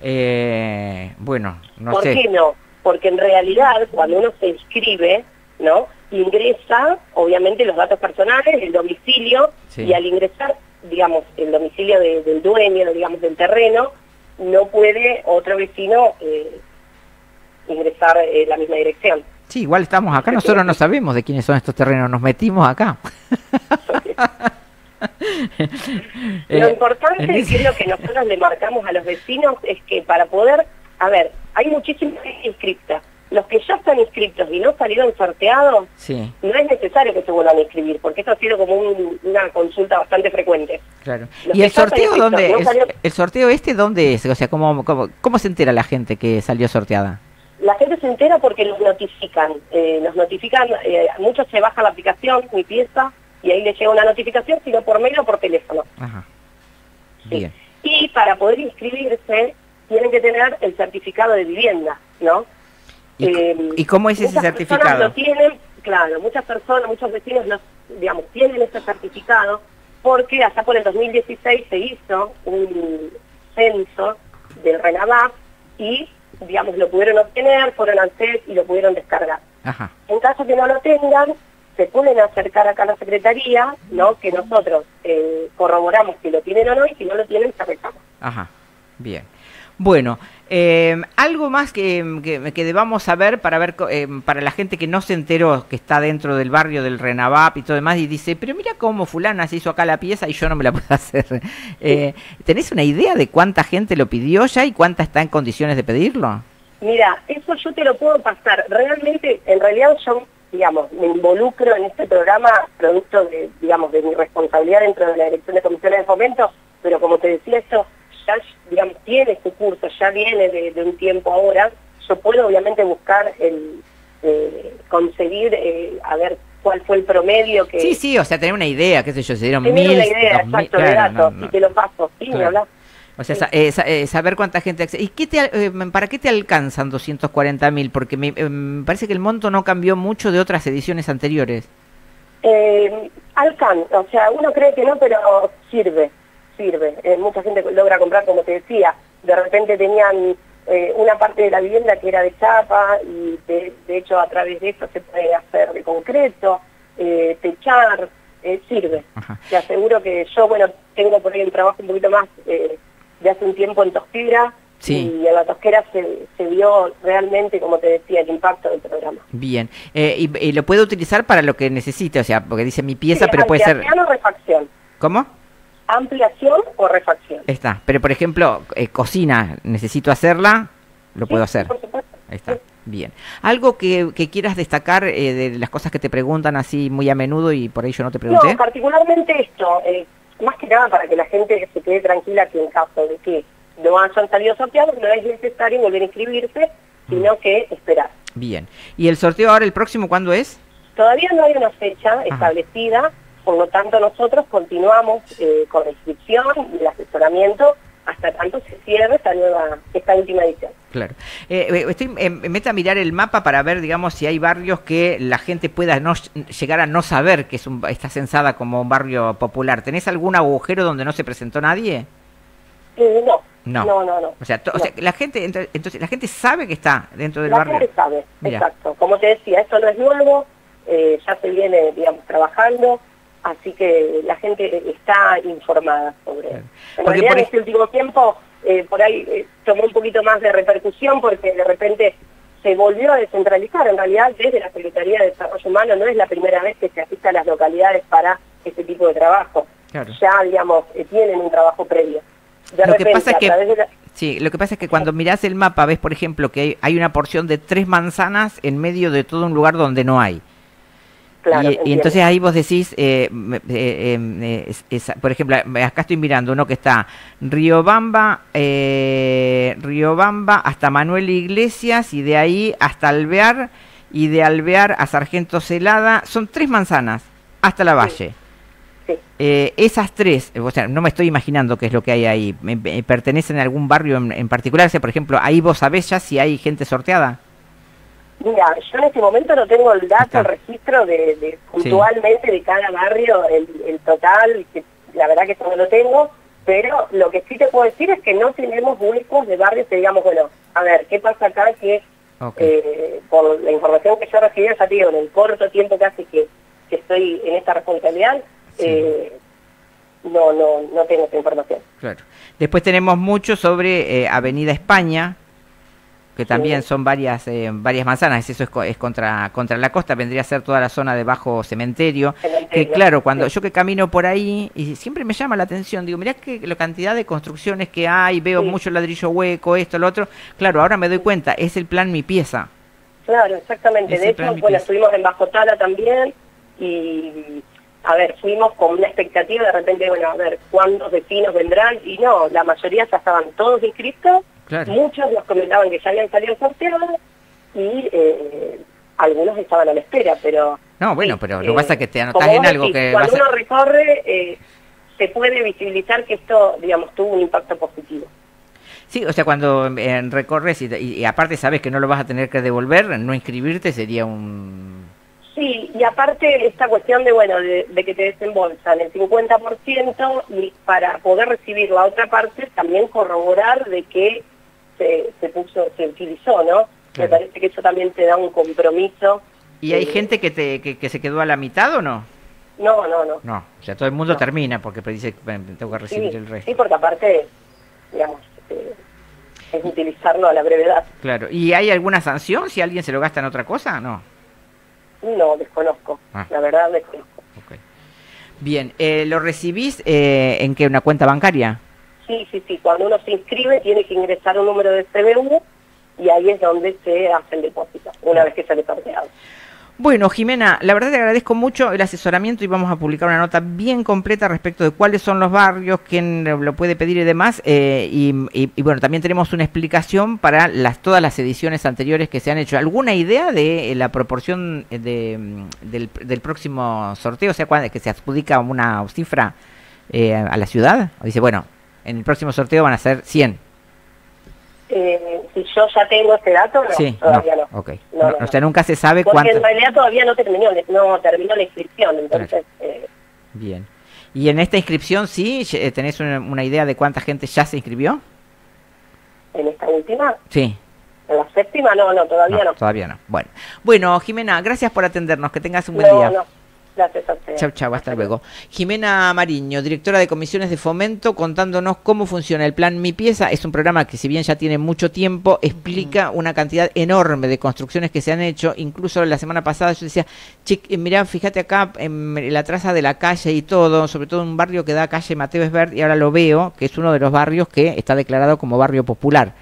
Eh, bueno, no ¿Por sé. qué no? Porque en realidad, cuando uno se inscribe, ¿no? Ingresa, obviamente, los datos personales, el domicilio, Sí. y al ingresar, digamos, el domicilio de- del dueño, digamos, del terreno, no puede otro vecino eh, ingresar eh, la misma dirección. Sí, igual estamos acá, nosotros no sabemos de quiénes son estos terrenos, nos metimos acá. Lo Eh, importante, en que es lo que nosotros le marcamos a los vecinos, es que para poder, a ver, hay muchísima gente inscripta. Los que ya están inscriptos y no salieron sorteados, Sí, no es necesario que se vuelvan a inscribir, porque esto ha sido como un- una consulta bastante frecuente. claro. Los ¿Y el sorteo inscritos, dónde? no El, sorteo este dónde es? O sea, ¿cómo, cómo, cómo se entera la gente que salió sorteada? La gente se entera porque los notifican, eh, nos notifican, eh, muchos se bajan la aplicación, mi pieza, y ahí les llega una notificación, sino por mail o por teléfono. Ajá. Sí. Y para poder inscribirse, tienen que tener el certificado de vivienda, ¿no? ¿Y, Eh, y cómo es ese certificado? lo tienen, Claro, muchas personas, muchos vecinos, no, digamos, tienen ese certificado porque hasta por el 2016 se hizo un censo del RENAVAP y, digamos, lo pudieron obtener, fueron al CES y lo pudieron descargar. Ajá. En caso que no lo tengan, se pueden acercar acá a la Secretaría, ¿no? que nosotros eh, corroboramos si lo tienen o no y si no lo tienen, se reclama. Ajá. Bien. Bueno, eh, algo más que, que, debamos saber para ver eh, para la gente que no se enteró que está dentro del barrio del Renavap y todo demás y dice, pero mira cómo fulana se hizo acá la pieza y yo no me la puedo hacer. Eh, ¿Tenés una idea de cuánta gente lo pidió ya y cuánta está en condiciones de pedirlo? Mira, eso yo te lo puedo pasar. Realmente, en realidad yo, digamos, me involucro en este programa producto de, digamos, de mi responsabilidad dentro de la dirección de comisiones de fomento, pero como te decía, esto ya, digamos, tiene su curso, ya viene de, de un tiempo ahora, yo puedo obviamente buscar el eh, conseguir, eh, a ver cuál fue el promedio que... Sí, sí, o sea, tener una idea, qué sé yo, se dieron tener mil... una idea, dos mil- exacto, de datos, no, no. y te lo paso, sí, Claro. me hablas. O sea, eh, sa- eh, saber cuánta gente. ¿Y qué te, eh, para qué te alcanzan 240 mil? Porque me, eh, me parece que el monto no cambió mucho de otras ediciones anteriores. Eh, alcanza, o sea, uno cree que no, pero sirve, sirve. Eh, mucha gente logra comprar, como te decía, de repente tenían eh, una parte de la vivienda que era de chapa y de, de hecho a través de eso se puede hacer de concreto, eh, techar, eh, sirve. Ajá. Te aseguro que yo, bueno, tengo por ahí el trabajo un poquito más eh, de hace un tiempo en Tosquera Sí. y en la Tosquera se, se vio realmente, como te decía, el impacto del programa. Bien. Eh, y, y lo puede utilizar para lo que necesite, o sea, porque dice mi pieza, Sí, pero puede ser... refacción. ¿Cómo? Ampliación o refacción. Está. Pero, por ejemplo, eh, cocina, necesito hacerla, lo puedo Sí, hacer. Por supuesto. Ahí está. Bien. Algo que, que quieras destacar eh, de las cosas que te preguntan así muy a menudo y por ahí yo no te pregunté. No, particularmente esto, eh, más que nada para que la gente se quede tranquila que en caso de que no hayan salido sorteados, no es necesario volver a inscribirse, sino que esperar. Bien. ¿Y el sorteo ahora, el próximo, cuándo es? Todavía no hay una fecha establecida, por lo tanto nosotros continuamos eh, con la inscripción y el asesoramiento hasta tanto se cierre esta nueva, esta última edición. Claro. Eh, eh, estoy en me meta a mirar el mapa para ver, digamos, si hay barrios que la gente pueda no llegar a no saber que es un, está censada como un barrio popular. ¿Tenés algún agujero donde no se presentó nadie? Eh, no, No. no, no, no. O sea, o sea, la gente, ent- entonces, la gente sabe que está dentro del La barrio. gente sabe, exacto. Como te decía, esto no es nuevo, eh, ya se viene, digamos, trabajando, así que la gente está informada sobre Claro. En Porque realidad por en este último tiempo, eh, por ahí eh, tomó un poquito más de repercusión porque de repente se volvió a descentralizar. En realidad, desde la Secretaría de Desarrollo Humano no es la primera vez que se asista a las localidades para este tipo de trabajo. Claro. Ya, digamos, eh, tienen un trabajo previo. De Lo que pasa es que- través de la- Sí, lo que pasa es que cuando mirás el mapa ves, por ejemplo, que hay, hay una porción de tres manzanas en medio de todo un lugar donde no hay. Claro, y, entonces ahí vos decís, eh, eh, eh, es- es- por ejemplo, acá estoy mirando uno que está Riobamba, eh, Riobamba hasta Manuel Iglesias y de ahí hasta Alvear y de Alvear a Sargento Celada. Son tres manzanas hasta la valle. Sí. Eh, esas tres, o sea, no me estoy imaginando qué es lo que hay ahí. ¿Pertenecen a algún barrio en, en particular? O sea, por ejemplo, ahí vos sabés ya si hay gente sorteada. Mira, yo en este momento no tengo el dato, el registro de, de puntualmente de cada barrio, el, el total, que la verdad que eso no lo tengo, pero lo que sí te puedo decir es que no tenemos huecos de barrios que digamos, bueno, a ver, ¿qué pasa acá? Que eh, por la información que yo recibí, ya te digo, en el corto tiempo que hace que, que estoy en esta responsabilidad, Sí. eh, no, no, no tengo esa información. Claro. Después tenemos mucho sobre eh, Avenida España, que también son varias eh, varias manzanas, eso es, es contra contra la costa, vendría a ser toda la zona de bajo cementerio. Que claro, cuando sí. yo que camino por ahí, y siempre me llama la atención, digo, mirá que la cantidad de construcciones que hay, veo Sí. mucho ladrillo hueco, esto, lo otro. Claro, ahora me doy cuenta, es el plan Mi Pieza. Claro, exactamente. Ese de hecho, bueno, pieza. estuvimos en Bajotala también y, a ver, fuimos con una expectativa de repente, bueno, a ver, ¿cuántos vecinos vendrán? Y no, la mayoría ya estaban todos inscritos, Claro. muchos nos comentaban que ya habían salido sorteados y eh, algunos estaban a la espera, pero... No, bueno, pero lo eh, que pasa es que te anotás en algo decís, que Cuando vas a- uno recorre, eh, se puede visibilizar que esto, digamos, tuvo un impacto positivo. Sí, o sea, cuando eh, recorres y, y- y aparte sabes que no lo vas a tener que devolver, no inscribirte sería un... Sí, y aparte esta cuestión de, bueno, de, que te desembolsan el 50% y para poder recibir la otra parte también corroborar de que se, se puso, se utilizó, ¿no? Me parece que eso también te da un compromiso. ¿Y hay gente que, te, que, se quedó a la mitad o no? No, no, no. No, o sea, todo el mundo termina porque dice que tengo que recibir el resto. Sí, porque aparte, digamos, eh, es utilizarlo a la brevedad. Claro, ¿y hay alguna sanción si alguien se lo gasta en otra cosa? No. No, desconozco, ah. la verdad desconozco. Bien, eh, ¿lo recibís eh, en qué? ¿Una cuenta bancaria? Sí, sí, sí. Cuando uno se inscribe tiene que ingresar un número de CBU y ahí es donde se hace el depósito, una vez que sale sorteado. Bueno, Jimena, la verdad te agradezco mucho el asesoramiento y vamos a publicar una nota bien completa respecto de cuáles son los barrios, quién lo puede pedir y demás. Eh, y, bueno, también tenemos una explicación para las todas las ediciones anteriores que se han hecho. ¿Alguna idea de la proporción de, del, próximo sorteo? O sea, que se adjudica una cifra eh, a la ciudad. O dice, bueno, en el próximo sorteo van a ser 100. Eh, si yo ya tengo ese dato, no, todavía no. Okay. o sea, nunca se sabe Porque cuánto... en realidad todavía no terminó, no terminó la inscripción, entonces... Eh... Bien. ¿Y en esta inscripción sí eh, tenés una, idea de cuánta gente ya se inscribió? ¿En esta última? Sí. En la séptima no, no, todavía no. Todavía no. Bueno, bueno Jimena, gracias por atendernos, que tengas un buen día. Gracias a Chau, chau, hasta luego. Jimena Mariño, directora de comisiones de fomento, contándonos cómo funciona el plan Mi Pieza. Es un programa que, si bien ya tiene mucho tiempo, explica una cantidad enorme de construcciones que se han hecho. Incluso la semana pasada yo decía, eh, mirá, fíjate acá en la traza de la calle y todo, sobre todo un barrio que da calle Mateo Esbert, y ahora lo veo, que es uno de los barrios que está declarado como barrio popular.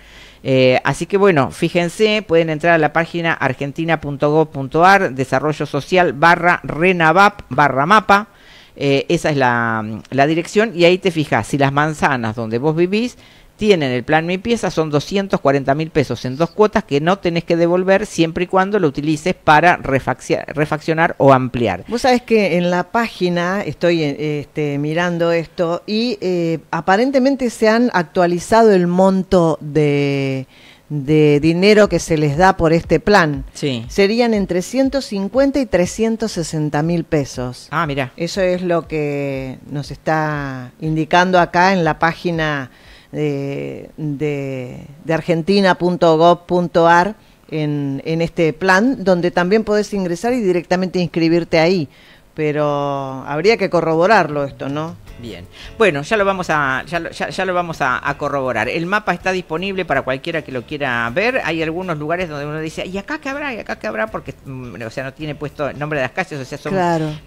Eh, así que bueno, fíjense, pueden entrar a la página argentina.gov.ar, desarrollo social barra renavap barra mapa. Eh, esa es la, la dirección y ahí te fijas si las manzanas donde vos vivís tienen el plan Mi Pieza, son 240 mil pesos en dos cuotas que no tenés que devolver siempre y cuando lo utilices para refaccionar o ampliar. Vos sabés que en la página estoy este, mirando esto y eh, aparentemente se han actualizado el monto de, de dinero que se les da por este plan. Sí. Serían entre 150 y 360 mil pesos. Ah, mira. Eso es lo que nos está indicando acá en la página de, de, argentina.gov.ar en, en este plan, donde también podés ingresar y directamente inscribirte ahí. Pero habría que corroborarlo esto, ¿no? Bien. Bueno, ya lo vamos a, ya, ya, lo vamos a, corroborar. El mapa está disponible para cualquiera que lo quiera ver. Hay algunos lugares donde uno dice, ¿y acá qué habrá? ¿Y acá qué habrá? Porque, mm, o sea, no tiene puesto el nombre de las calles, o sea, son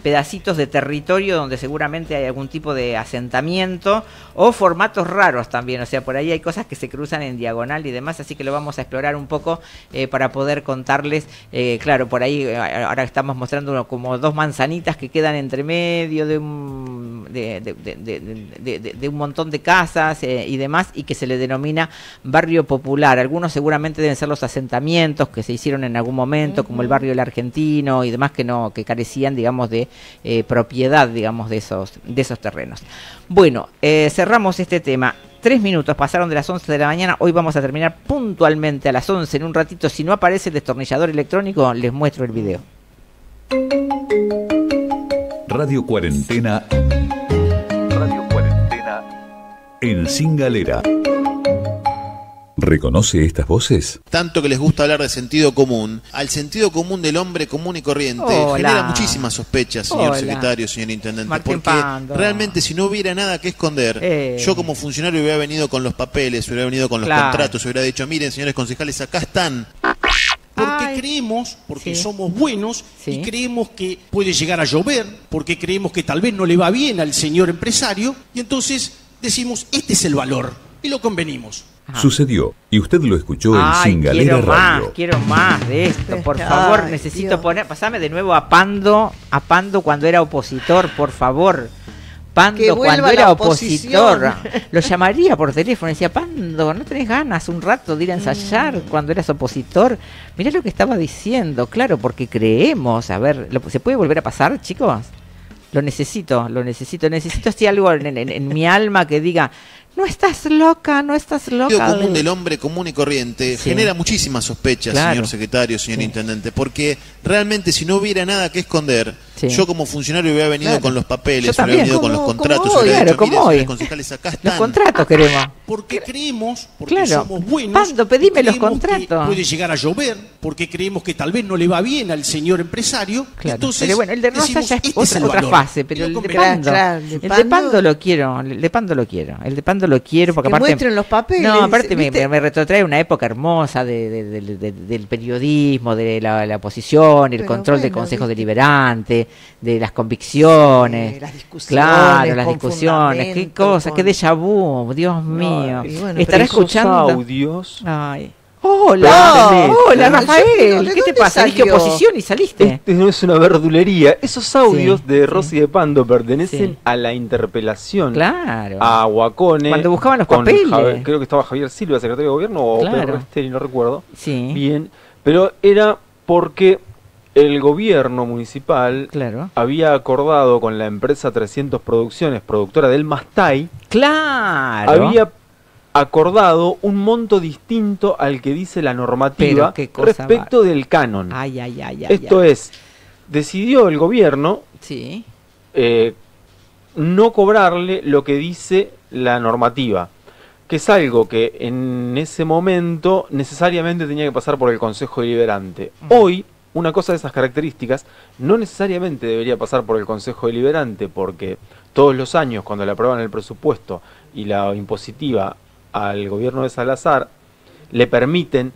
pedacitos de territorio donde seguramente hay algún tipo de asentamiento o formatos raros también. O sea, por ahí hay cosas que se cruzan en diagonal y demás, así que lo vamos a explorar un poco eh, para poder contarles. Eh, claro, por ahí eh, ahora estamos mostrando como dos manzanitas que quedan entre medio de un de, un montón de casas eh, y demás y que se le denomina barrio popular. Algunos seguramente deben ser los asentamientos que se hicieron en algún momento, como el barrio del argentino y demás que no que carecían, digamos, de eh, propiedad, digamos, de esos de esos terrenos. Bueno, eh, cerramos este tema. Tres minutos pasaron de las 11 de la mañana. Hoy vamos a terminar puntualmente a las 11. En un ratito, si no aparece el destornillador electrónico, les muestro el video. Radio Cuarentena en Sin Galera. ¿Reconoce estas voces? Tanto que les gusta hablar de sentido común, al sentido común del hombre común y corriente genera muchísimas sospechas, señor secretario, señor intendente, porque realmente si no hubiera nada que esconder, eh. yo como funcionario hubiera venido con los papeles, hubiera venido con los contratos, hubiera dicho, miren, señores concejales, acá están. Porque creemos, porque somos buenos y creemos que puede llegar a llover, porque creemos que tal vez no le va bien al señor empresario, y entonces decimos, este es el valor, y lo convenimos. Sucedió, y usted lo escuchó en Singalera quiero más, quiero más de esto, por favor, necesito poner, pasame de nuevo a Pando, a Pando cuando era opositor, por favor. Pando cuando era opositor, lo llamaría por teléfono y decía, Pando, ¿no tenés ganas un rato de ir a ensayar mm. cuando eras opositor? Mirá lo que estaba diciendo, claro, porque creemos, a ver, ¿se puede volver a pasar, chicos? Lo necesito, lo necesito. Necesito así algo en, mi alma que diga, no estás loca, no estás loca. El común del hombre común y corriente genera muchísimas sospechas, señor secretario, señor intendente, porque realmente si no hubiera nada que esconder, yo como funcionario hubiera venido con los papeles, hubiera venido con los contratos, hoy, claro, como hoy. concejales acá están. Los contratos queremos. Porque creemos, porque somos buenos. Pando, pedime los contratos. Puede llegar a llover, porque creemos que tal vez no le va bien al señor empresario. Entonces, pero bueno, el de Rosa ya es este otra, fase, pero el, de Pando, el de Pando lo quiero, el de Pando lo quiero, el de Pando lo quiero porque que aparte muestren los papeles. No, aparte me, me, retrotrae una época hermosa de, del periodismo, de la, oposición, el control del Consejo Deliberante, de las convicciones, las discusiones, claro, las discusiones, qué cosas, qué déjà vu, Dios mío. Estará escuchando audios. Ay. Hola, hola Rafael, ¿qué te pasa? Dije oposición y saliste. Este no es una verdulería. Esos audios de Rosy de Pando pertenecen a la interpelación claro. a Guacone. Cuando buscaban los papeles. creo que estaba Javier Silva, secretario de gobierno, o claro. Pedro Esteri, no recuerdo. Sí. Bien, pero era porque el gobierno municipal claro. había acordado con la empresa 300 Producciones, productora del Mastay, claro. había acordado un monto distinto al que dice la normativa respecto del canon. Ay, ay, ay, Esto es, decidió el gobierno sí. Eh, no cobrarle lo que dice la normativa, que es algo que en ese momento necesariamente tenía que pasar por el Consejo Deliberante. Hoy, una cosa de esas características no necesariamente debería pasar por el Consejo Deliberante, porque todos los años, cuando le aprueban el presupuesto y la impositiva al gobierno de Salazar le permiten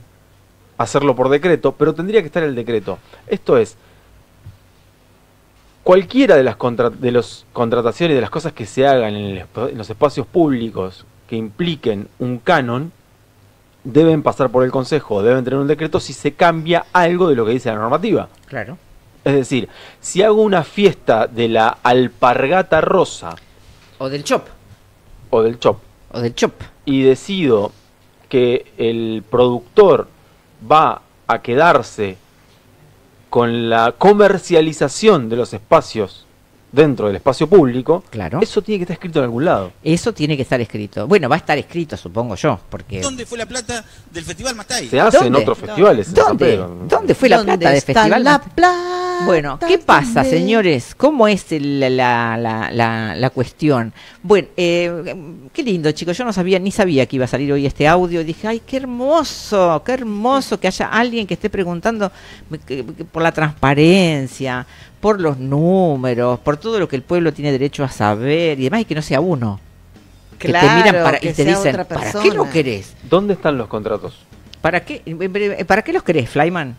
hacerlo por decreto, pero tendría que estar el decreto. Esto es, cualquiera de las de los contrataciones, de las cosas que se hagan en, los espacios públicos que impliquen un canon, deben pasar por el Consejo, deben tener un decreto si se cambia algo de lo que dice la normativa. Claro. Es decir, si hago una fiesta de la alpargata rosa. O del chop. O del chop. O del chop y decido que el productor va a quedarse con la comercialización de los espacios dentro del espacio público, claro. eso tiene que estar escrito en algún lado. Eso tiene que estar escrito. Bueno, va a estar escrito, supongo yo, porque... ¿Dónde fue la plata del Festival Matay? Se hace en otros festivales. ¿Dónde? ¿Dónde fue la plata del Festival la plata Bueno, ¿qué pasa, señores? ¿Cómo es la, la, la, la cuestión? Bueno, eh, qué lindo, chicos. Yo no sabía, ni sabía que iba a salir hoy este audio. Dije, ay, qué hermoso, qué hermoso que haya alguien que esté preguntando por la transparencia, por los números, por todo lo que el pueblo tiene derecho a saber y demás, y que no sea uno. que te miran para, y te dicen, ¿para qué lo querés? ¿Dónde están los contratos? ¿Para qué, ¿para qué los querés, Flyman?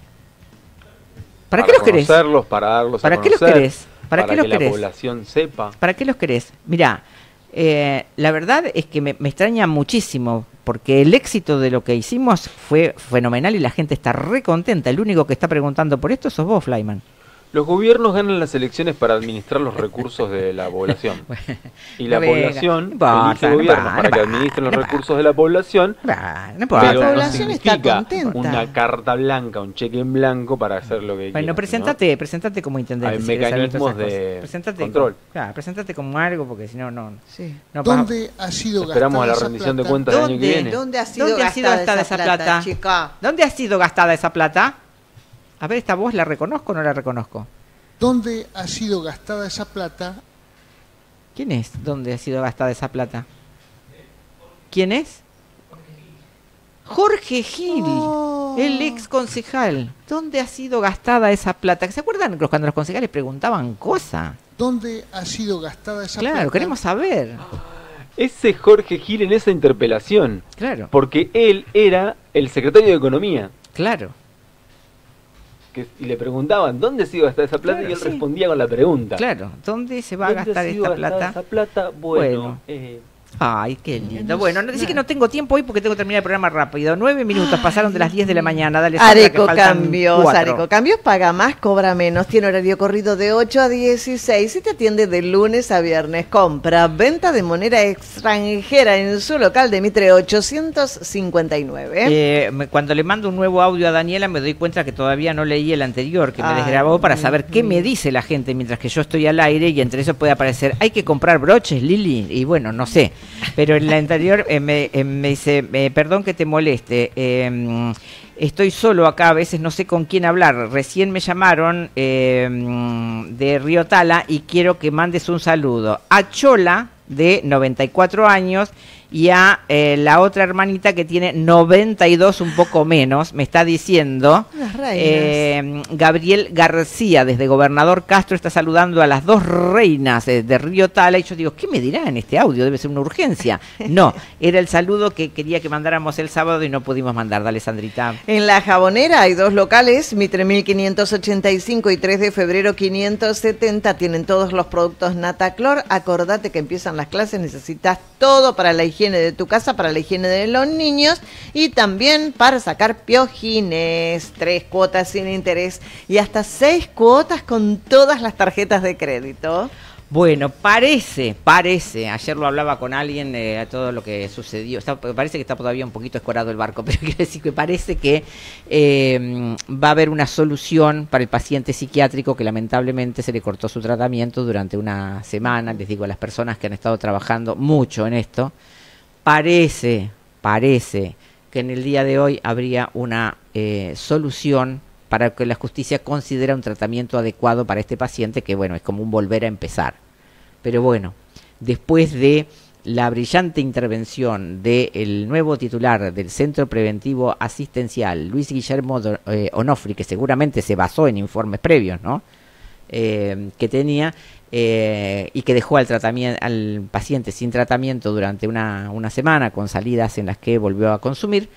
¿Para, qué los querés? Para darlos ¿Para qué los querés? ¿Para, qué los que la población sepa. ¿Para qué los querés? Mirá, eh, la verdad es que me, me, extraña muchísimo, porque el éxito de lo que hicimos fue fenomenal y la gente está re contenta. El único que está preguntando por esto sos vos, Flyman. Los gobiernos ganan las elecciones para administrar los recursos de la población. y la población elige gobiernos para que administren los recursos de la población. la población está contenta. Una carta blanca, un cheque en blanco para hacer lo que Bueno, presentate, presentate como intendente. Hay mecanismos de control. Claro, presentate como algo porque si no, no. Sí. ¿Dónde ha sido gastada Esperamos a la rendición de cuentas del año que viene. ¿Dónde ha sido, gastada, esa plata, chica? ¿Dónde ha sido gastada esa plata? A ver, ¿esta voz la reconozco o no la reconozco? ¿Dónde ha sido gastada esa plata? ¿Quién es? ¿Dónde ha sido gastada esa plata? ¿Quién es? Jorge Gil, oh. el ex concejal. ¿Dónde ha sido gastada esa plata? ¿Se acuerdan cuando los concejales preguntaban cosas? ¿Dóndónde ha sido gastada esa plata? Claro, queremos saber. Ese Jorge Gil en esa interpelación. Claro. Porque él era el secretario de Economía. Claro y le preguntaban dónde se iba a gastar esa plata y él respondía con la pregunta. Claro, ¿dónde se va a gastar esta plata? Esa plata, bueno, Eh, Ay, qué lindo. Bueno, no, dice que no tengo tiempo hoy porque tengo que terminar el programa rápido. Nueve minutos pasaron de las diez de la mañana. Dale, Areco Cambios. Areco Cambios paga más, cobra menos. Tiene horario corrido de 8 a 16 y te atiende de lunes a viernes. Compra, venta de moneda extranjera en su local de Mitre 859. Eh, cuando le mando un nuevo audio a Daniela me doy cuenta que todavía no leí el anterior, que me desgrabó para saber qué me dice la gente mientras que yo estoy al aire y entre eso puede aparecer, hay que comprar broches, Lili. Y bueno, no sé. Pero en la anterior eh, me, eh, me, dice, perdón que te moleste, em, estoy solo acá, a veces no sé con quién hablar. Recién me llamaron em, de Río Tala y quiero que mandes un saludo a Chola, de 94 años, y a eh, la otra hermanita que tiene 92, un poco menos, me está diciendo. Eh, Gabriel García, desde Gobernador Castro, está saludando a las dos reinas de, Río Tala. Y yo digo, ¿qué me dirá en este audio? Debe ser una urgencia. No, era el saludo que quería que mandáramos el sábado y no pudimos mandar. Dale, Sandrita. En La Jabonera hay dos locales, Mitre 1585 y 3 de febrero 570. Tienen todos los productos Nataclor. Acordate que empiezan las clases, necesitas todo para la higiene de tu casa, para la higiene de los niños y también para sacar piojines, tres cuotas sin interés y hasta seis cuotas con todas las tarjetas de crédito. Bueno, parece, parece, ayer lo hablaba con alguien eh, todo lo que sucedió, parece que está todavía un poquito escorado el barco, pero quiero decir que parece que eh, va a haber una solución para el paciente psiquiátrico que lamentablemente se le cortó su tratamiento durante una semana, les digo a las personas que han estado trabajando mucho en esto, parece, parece que en el día de hoy habría una eh, solución para que la justicia considere un tratamiento adecuado para este paciente, que bueno, es como un volver a empezar. Pero bueno, después de la brillante intervención del nuevo titular del Centro Preventivo Asistencial, Luis Guillermo eh, Onofri, que seguramente se basó en informes previos, ¿no? Eh, que tenía, eh, y que dejó al, al paciente sin tratamiento durante una, una, semana con salidas en las que volvió a consumir,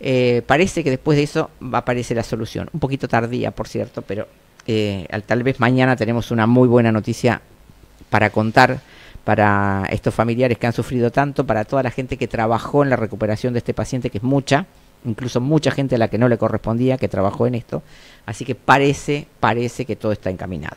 eh, parece que después de eso va a aparecer la solución. Un poquito tardía, por cierto, pero eh, tal vez mañana tenemos una muy buena noticia para contar para estos familiares que han sufrido tanto, para toda la gente que trabajó en la recuperación de este paciente, que es mucha, incluso mucha gente a la que no le correspondía, que trabajó en esto. Así que parece, parece que todo está encaminado.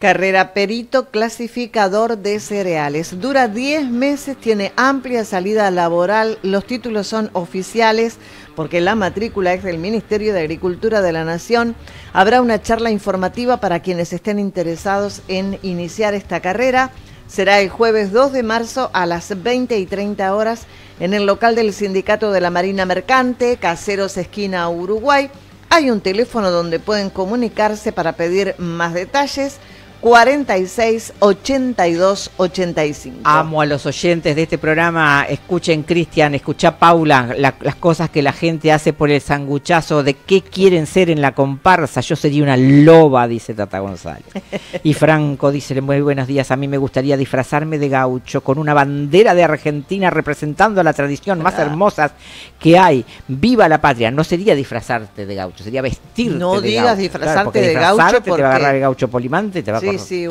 Carrera perito clasificador de cereales. Dura 10 meses, tiene amplia salida laboral. Los títulos son oficiales porque la matrícula es del Ministerio de Agricultura de la Nación. Habrá una charla informativa para quienes estén interesados en iniciar esta carrera. Será el jueves 2 de marzo a las 20 y 30 horas en el local del Sindicato de la Marina Mercante, Caseros Esquina Uruguay. Hay un teléfono donde pueden comunicarse para pedir más detalles. 46 82 85. Amo a los oyentes de este programa. Escuchen, Cristian, escucha Paula, las cosas que la gente hace por el sanguchazo de qué quieren ser en la comparsa. Yo sería una loba, dice Tata González. Y Franco dice: Muy buenos días. A mí me gustaría disfrazarme de gaucho con una bandera de Argentina representando la tradición más hermosas que hay. ¡Viva la patria! No sería disfrazarte de gaucho, sería vestirte no de digas disfrazarte de gaucho porque te va a agarrar el gaucho polimante y te va a sí,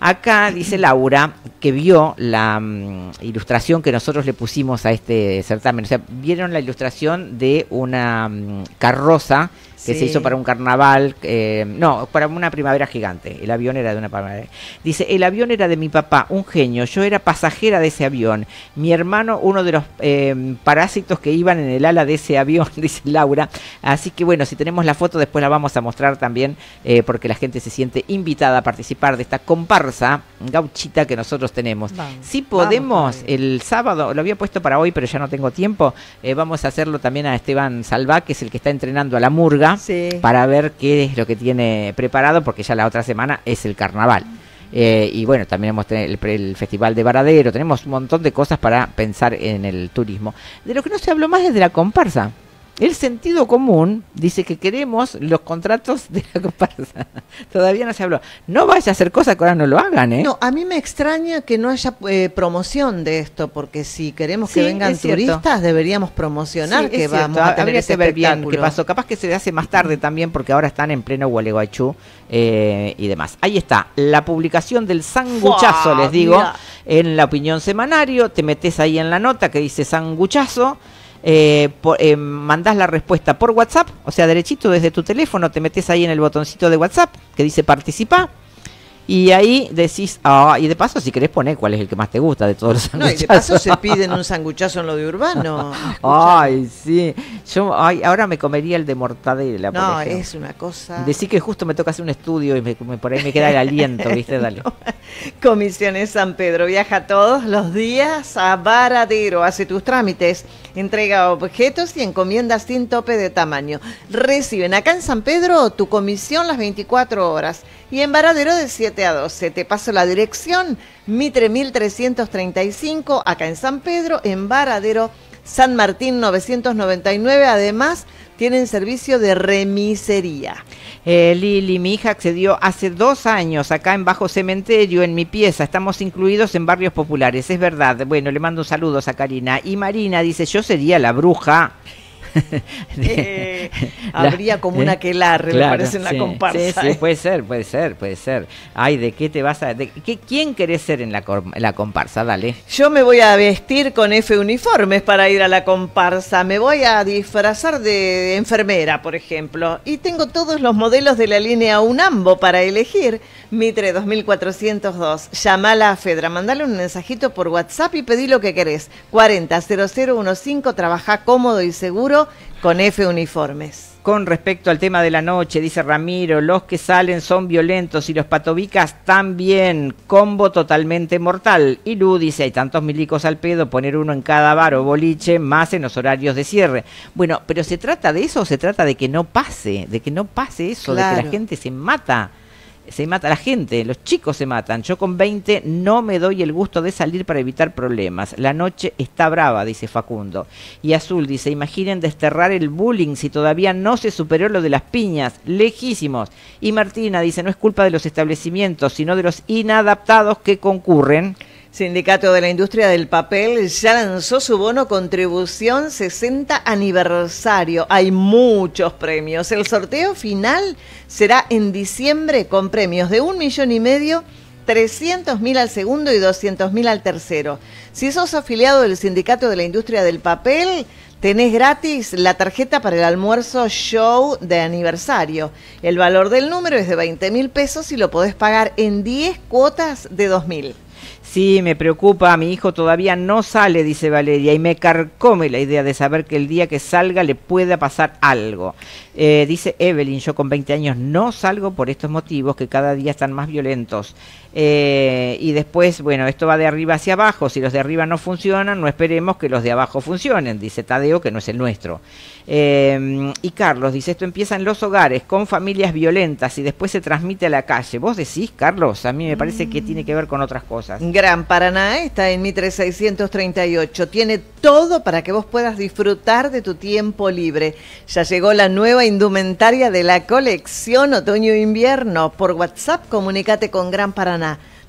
Acá dice Laura que vio la mm, ilustración que nosotros le pusimos a este certamen. O sea, vieron la ilustración de una mm, carroza que se hizo para un carnaval, eh, no, para una primavera gigante. El avión era de una primavera. Dice, el avión era de mi papá, un genio. Yo era pasajera de ese avión. Mi hermano, uno de los eh, parásitos que iban en el ala de ese avión, dice Laura. Así que bueno, si tenemos la foto, después la vamos a mostrar también, eh, porque la gente se siente invitada a participar de esta comparsa gauchita que nosotros tenemos. si podemos, el sábado, lo había puesto para hoy, pero ya no tengo tiempo, vamos a hacerlo también a Esteban Salva, que es el que está entrenando a la murga para ver qué es lo que tiene preparado, porque ya la otra semana es el carnaval. Eh, y bueno, también hemos tenido el, el, Festival de Varadero, tenemos un montón de cosas para pensar en el turismo. De lo que no se habló más es de la comparsa. El sentido común dice que queremos los contratos de la comparsa. Todavía no se habló. No vaya a hacer cosas que ahora no lo hagan, ¿eh? No, a mí me extraña que no haya eh, promoción de esto, porque si queremos que vengan turistas, deberíamos promocionar que vamos a tener ese que ver bien qué pasó. Capaz que se hace más tarde también, porque ahora están en pleno Gualeguaychú eh, y demás. Ahí está, la publicación del sanguchazo, les digo, en la opinión semanario. Te metes ahí en la nota que dice sanguchazo eh, eh, mandás la respuesta por WhatsApp, o sea, derechito desde tu teléfono, te metes ahí en el botoncito de WhatsApp que dice participa Y ahí decís, ah, y de paso si querés poner cuál es el que más te gusta de todos los sanguchazos. No, y de paso se piden un sanguchazo en lo de urbano. ay, sí. Yo ay, ahora me comería el de mortadela. No, es una cosa. Decir que justo me toca hacer un estudio y me, por ahí me queda el aliento, ¿viste? Dale. Comisiones San Pedro viaja todos los días a Varadero, hace tus trámites, entrega objetos y encomiendas sin tope de tamaño. Reciben acá en San Pedro tu comisión las 24 horas y en Varadero de 7 a 12. Te paso la dirección, Mitre 1335, acá en San Pedro, en Varadero, San Martín 999. Además, tienen servicio de remisería. Eh, Lili, mi hija accedió hace dos años acá en Bajo Cementerio, en mi pieza. Estamos incluidos en barrios populares, es verdad. Bueno, le mando saludos a Karina. Y Marina dice, yo sería la bruja. Eh, habría como una que me parece, en la comparsa. Sí, sí, puede ser, puede ser, puede ser. Ay, ¿de qué te vas a...? De, qué, ¿Quién querés ser en la, la comparsa? Dale. Yo me voy a vestir con F uniformes para ir a la comparsa. Me voy a disfrazar de enfermera, por ejemplo. Y tengo todos los modelos de la línea UNAMBO para elegir. Mitre 2402. Llamala a Fedra, mandale un mensajito por WhatsApp y pedí lo que querés. 400015, trabaja cómodo y seguro con F Uniformes. Con respecto al tema de la noche, dice Ramiro, los que salen son violentos y los patobicas también, combo totalmente mortal. Y Lu dice, hay tantos milicos al pedo, poner uno en cada bar o boliche, más en los horarios de cierre. Bueno, pero ¿se trata de eso o se trata de que no pase? De que no pase eso, de que la gente se mata se mata la gente, los chicos se matan. Yo con 20 no me doy el gusto de salir para evitar problemas. La noche está brava, dice Facundo. Y Azul dice, imaginen desterrar el bullying si todavía no se superó lo de las piñas. Lejísimos. Y Martina dice, no es culpa de los establecimientos, sino de los inadaptados que concurren. Sindicato de la Industria del Papel ya lanzó su bono contribución 60 aniversario. Hay muchos premios. El sorteo final será en diciembre con premios de un millón y medio, 300 mil al segundo y 200 mil al tercero. Si sos afiliado del Sindicato de la Industria del Papel, tenés gratis la tarjeta para el almuerzo show de aniversario. El valor del número es de 20 mil pesos y lo podés pagar en 10 cuotas de 2 mil. Sí, me preocupa, mi hijo todavía no sale, dice Valeria, y me carcome la idea de saber que el día que salga le pueda pasar algo. Eh, dice Evelyn, yo con 20 años no salgo por estos motivos que cada día están más violentos. Eh, y después, bueno, esto va de arriba hacia abajo. Si los de arriba no funcionan, no esperemos que los de abajo funcionen, dice Tadeo, que no es el nuestro. Eh, y Carlos dice, esto empieza en los hogares, con familias violentas y después se transmite a la calle. ¿Vos decís, Carlos? A mí me parece que tiene que ver con otras cosas. Gran Paraná está en Mitre 638. Tiene todo para que vos puedas disfrutar de tu tiempo libre. Ya llegó la nueva indumentaria de la colección Otoño-Invierno. Por WhatsApp, comunícate con Gran Paraná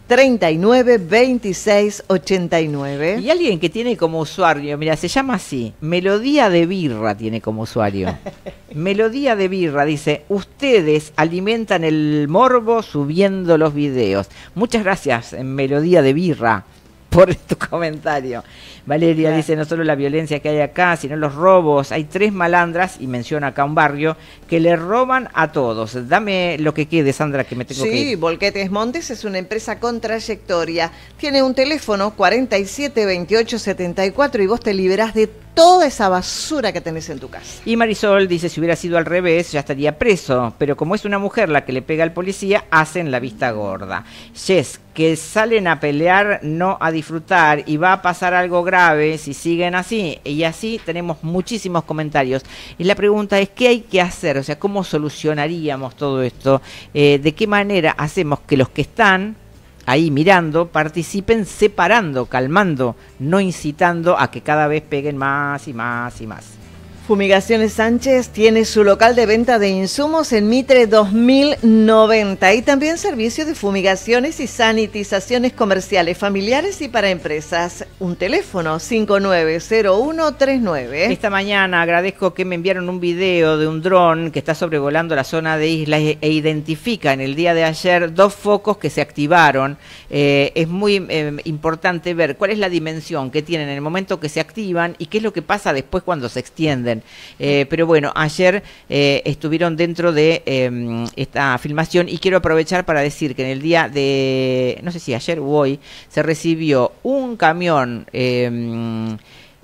39 26 89. Y alguien que tiene como usuario, mira, se llama así, Melodía de Birra tiene como usuario. Melodía de Birra dice, ustedes alimentan el morbo subiendo los videos. Muchas gracias, Melodía de Birra, por tu comentario. Valeria dice, no solo la violencia que hay acá, sino los robos. Hay tres malandras, y menciona acá un barrio, que le roban a todos. Dame lo que quede, Sandra, que me tengo que ir. Sí, Volquetes Montes es una empresa con trayectoria. Tiene un teléfono 472874 y vos te liberás de toda esa basura que tenés en tu casa. Y Marisol dice, si hubiera sido al revés, ya estaría preso. Pero como es una mujer la que le pega al policía, hacen la vista gorda. Yes, que salen a pelear, no a disfrutar, y va a pasar algo grave si siguen así. Y así tenemos muchísimos comentarios. Y la pregunta es, ¿qué hay que hacer? O sea, ¿cómo solucionaríamos todo esto? Eh, ¿De qué manera hacemos que los que están ahí mirando, participen separando, calmando, no incitando a que cada vez peguen más y más y más. Fumigaciones Sánchez tiene su local de venta de insumos en Mitre 2090 y también servicio de fumigaciones y sanitizaciones comerciales, familiares y para empresas. Un teléfono 590139. Esta mañana agradezco que me enviaron un video de un dron que está sobrevolando la zona de islas e identifica en el día de ayer dos focos que se activaron. Eh, es muy eh, importante ver cuál es la dimensión que tienen en el momento que se activan y qué es lo que pasa después cuando se extienden. Eh, pero bueno, ayer eh, estuvieron dentro de em, esta filmación y quiero aprovechar para decir que en el día de, no sé si ayer o hoy, se recibió un camión em,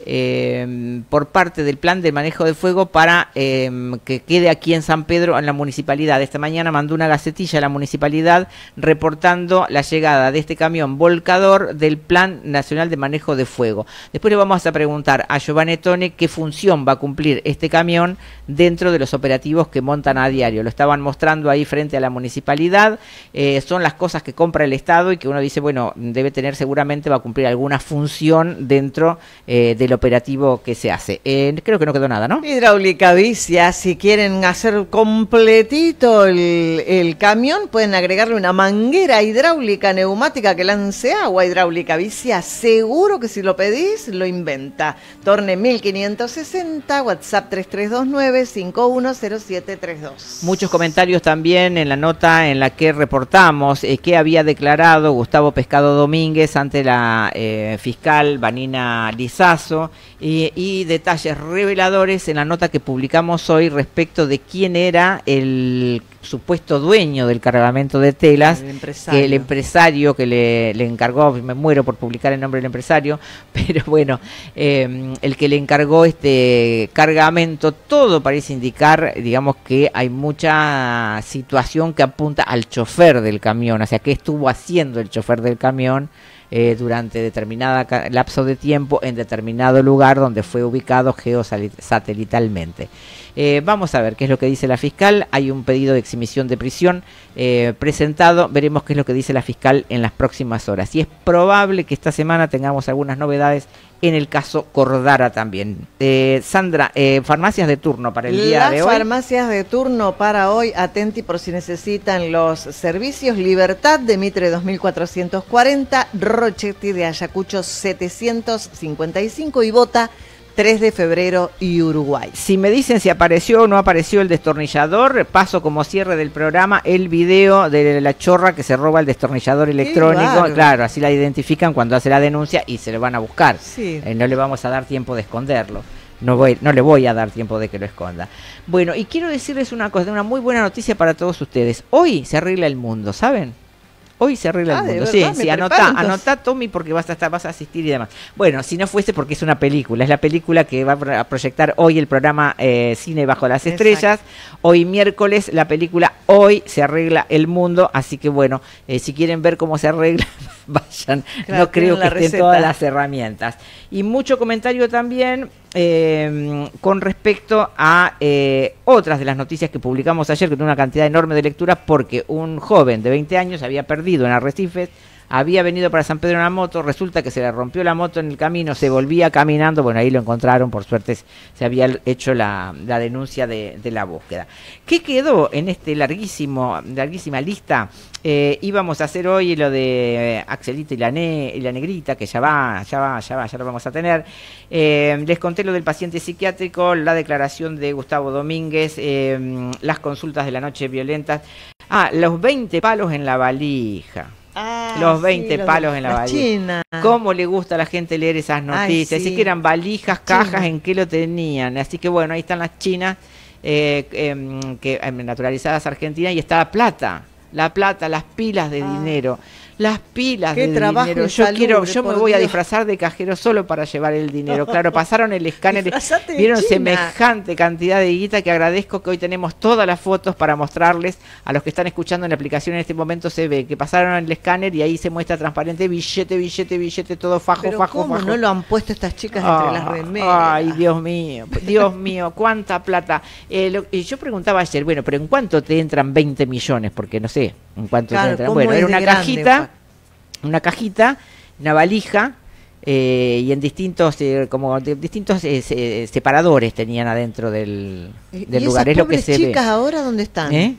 eh, por parte del plan de manejo de fuego para em, que quede aquí en San Pedro, en la municipalidad. Esta mañana mandó una gacetilla a la municipalidad reportando la llegada de este camión volcador del Plan Nacional de Manejo de Fuego. Después le vamos a preguntar a Giovanni Tone qué función va a cumplir este camión dentro de los operativos que montan a diario. Lo estaban mostrando ahí frente a la municipalidad. Eh, son las cosas que compra el Estado y que uno dice, bueno, debe tener seguramente, va a cumplir alguna función dentro eh, operativo que se hace. Eh, creo que no quedó nada, ¿no? Hidráulica Vicia, si quieren hacer completito el, camión, pueden agregarle una manguera hidráulica neumática que lance agua. Hidráulica Vicia, seguro que si lo pedís, lo inventa. Torne 1560, WhatsApp 3329 510732. Muchos comentarios también en la nota en la que reportamos eh, que había declarado Gustavo Pescado Domínguez ante la eh, fiscal Vanina Lizazo y, detalles reveladores en la nota que publicamos hoy respecto de quién era el supuesto dueño del cargamento de telas, el que el empresario. que le, encargó, me muero por publicar el nombre del empresario, pero bueno, em, el que le encargó este cargamento, todo parece indicar, digamos, que hay mucha situación que apunta al chofer del camión, o sea, qué estuvo haciendo el chofer del camión eh, durante determinado lapso de tiempo en determinado lugar donde fue ubicado geosatelitalmente. Eh, vamos a ver qué es lo que dice la fiscal. Hay un pedido de exhibición de prisión eh, presentado. Veremos qué es lo que dice la fiscal en las próximas horas. Y es probable que esta semana tengamos algunas novedades en el caso Cordara también. Eh, Sandra, eh, farmacias de turno para el día de hoy. farmacias de turno para hoy, atenti por si necesitan los servicios. Libertad de Mitre 2440, Rochetti de Ayacucho 755 y Bota 3 de febrero y Uruguay. Si me dicen si apareció o no apareció el destornillador, paso como cierre del programa el video de la chorra que se roba el destornillador electrónico. Claro, así la identifican cuando hace la denuncia y se lo van a buscar. Eh, no le vamos a dar tiempo de esconderlo. No, voy, no le voy a dar tiempo de que lo esconda. Bueno, y quiero decirles una cosa, una muy buena noticia para todos ustedes. Hoy se arregla el mundo, ¿saben? Hoy se arregla el ah, mundo. Sí, sí, anota, anota, Tommy, porque vas a estar, vas a asistir y demás. Bueno, si no fuese porque es una película, es la película que va a proyectar hoy el programa eh, Cine Bajo las Estrellas. Hoy miércoles la película Hoy se arregla el mundo, así que bueno, eh, si quieren ver cómo se arregla, vayan. no creo que estén todas las herramientas. Y mucho comentario también eh, con respecto a eh, otras de las noticias que publicamos ayer, que tuvo una cantidad enorme de lecturas, porque un joven de 20 años había perdido en Arrecifes, había venido para San Pedro en una moto, resulta que se le rompió la moto en el camino, se volvía caminando, bueno, ahí lo encontraron, por suerte se había hecho la, denuncia de, la búsqueda. ¿Qué quedó en este larguísimo, larguísima lista? Eh, íbamos a hacer hoy lo de eh, Axelita y la, negrita, que ya va, ya va, ya va, ya lo vamos a tener. Eh, les conté lo del paciente psiquiátrico, la declaración de Gustavo Domínguez, las consultas de la noche violentas. Ah, los 20 palos en la valija. Ah, los 20 palos en la, valija. ¿Cómo le gusta a la gente leer esas noticias? Así que eran valijas, cajas, en qué lo tenían. Así que bueno, ahí están las chinas eh, em, que, em, naturalizadas argentinas y está la plata. La plata, las pilas de ah. dinero las pilas de dinero. Yo quiero, yo me voy a disfrazar de cajero solo para llevar el dinero. Claro, pasaron el escáner, vieron semejante cantidad de guita que agradezco que hoy tenemos todas las fotos para mostrarles a los que están escuchando en la aplicación en este momento se ve que pasaron el escáner y ahí se muestra transparente billete, billete, billete, todo fajo, fajo, ¿cómo no lo han puesto estas chicas entre las ah, remeras? Ay, Dios mío, Dios mío, cuánta plata. Eh, yo preguntaba ayer, bueno, pero ¿en cuánto te entran 20 millones? Porque no sé, ¿en cuánto te entran? Bueno, era una cajita una cajita, una valija, eh, y en distintos eh, como distintos eh, separadores tenían adentro del, del lugar. es lo que se chicas ahora dónde están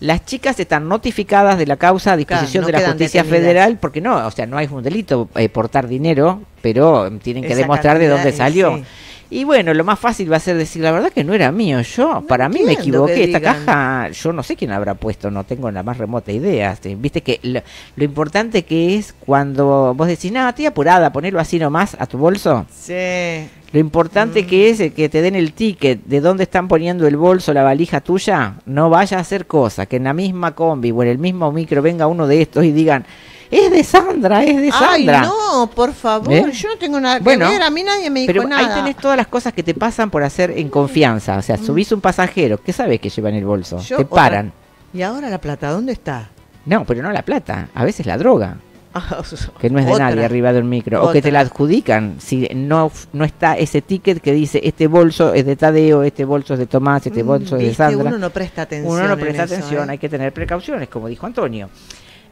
las chicas están notificadas de la causa a disposición de la justicia federal porque no o sea no hay un delito portar dinero pero tienen que demostrar de dónde salió y bueno, lo más fácil va a ser decir la verdad que no era mío. Yo, para mí me equivoqué. Esta caja, yo no sé quién habrá puesto, no tengo la más remota idea. Viste que lo, importante que es cuando vos decís, no, estoy apurada, ponerlo así nomás a tu bolso. Sí. Lo importante mm. que es que te den el ticket de dónde están poniendo el bolso, la valija tuya, no vaya a hacer cosa, que en la misma combi o en el mismo micro venga uno de estos y digan, es de Sandra, es de Sandra. Ay, no, por favor, ¿Eh? yo no tengo nada que bueno, ver, a mí nadie me dijo pero Ahí tenés todas las cosas que te pasan por hacer en confianza, o sea, mm. subís un pasajero, ¿qué sabes que lleva en el bolso? te paran. ¿Y ahora la plata dónde está? No, pero no la plata, a veces la droga. que no es de nadie arriba del micro, o que te la adjudican si no, no está ese ticket que dice este bolso es de Tadeo, este bolso es de Tomás, este mm, bolso es de Sandra. Uno no presta atención. Uno no presta atención, ¿eh? hay que tener precauciones, como dijo Antonio.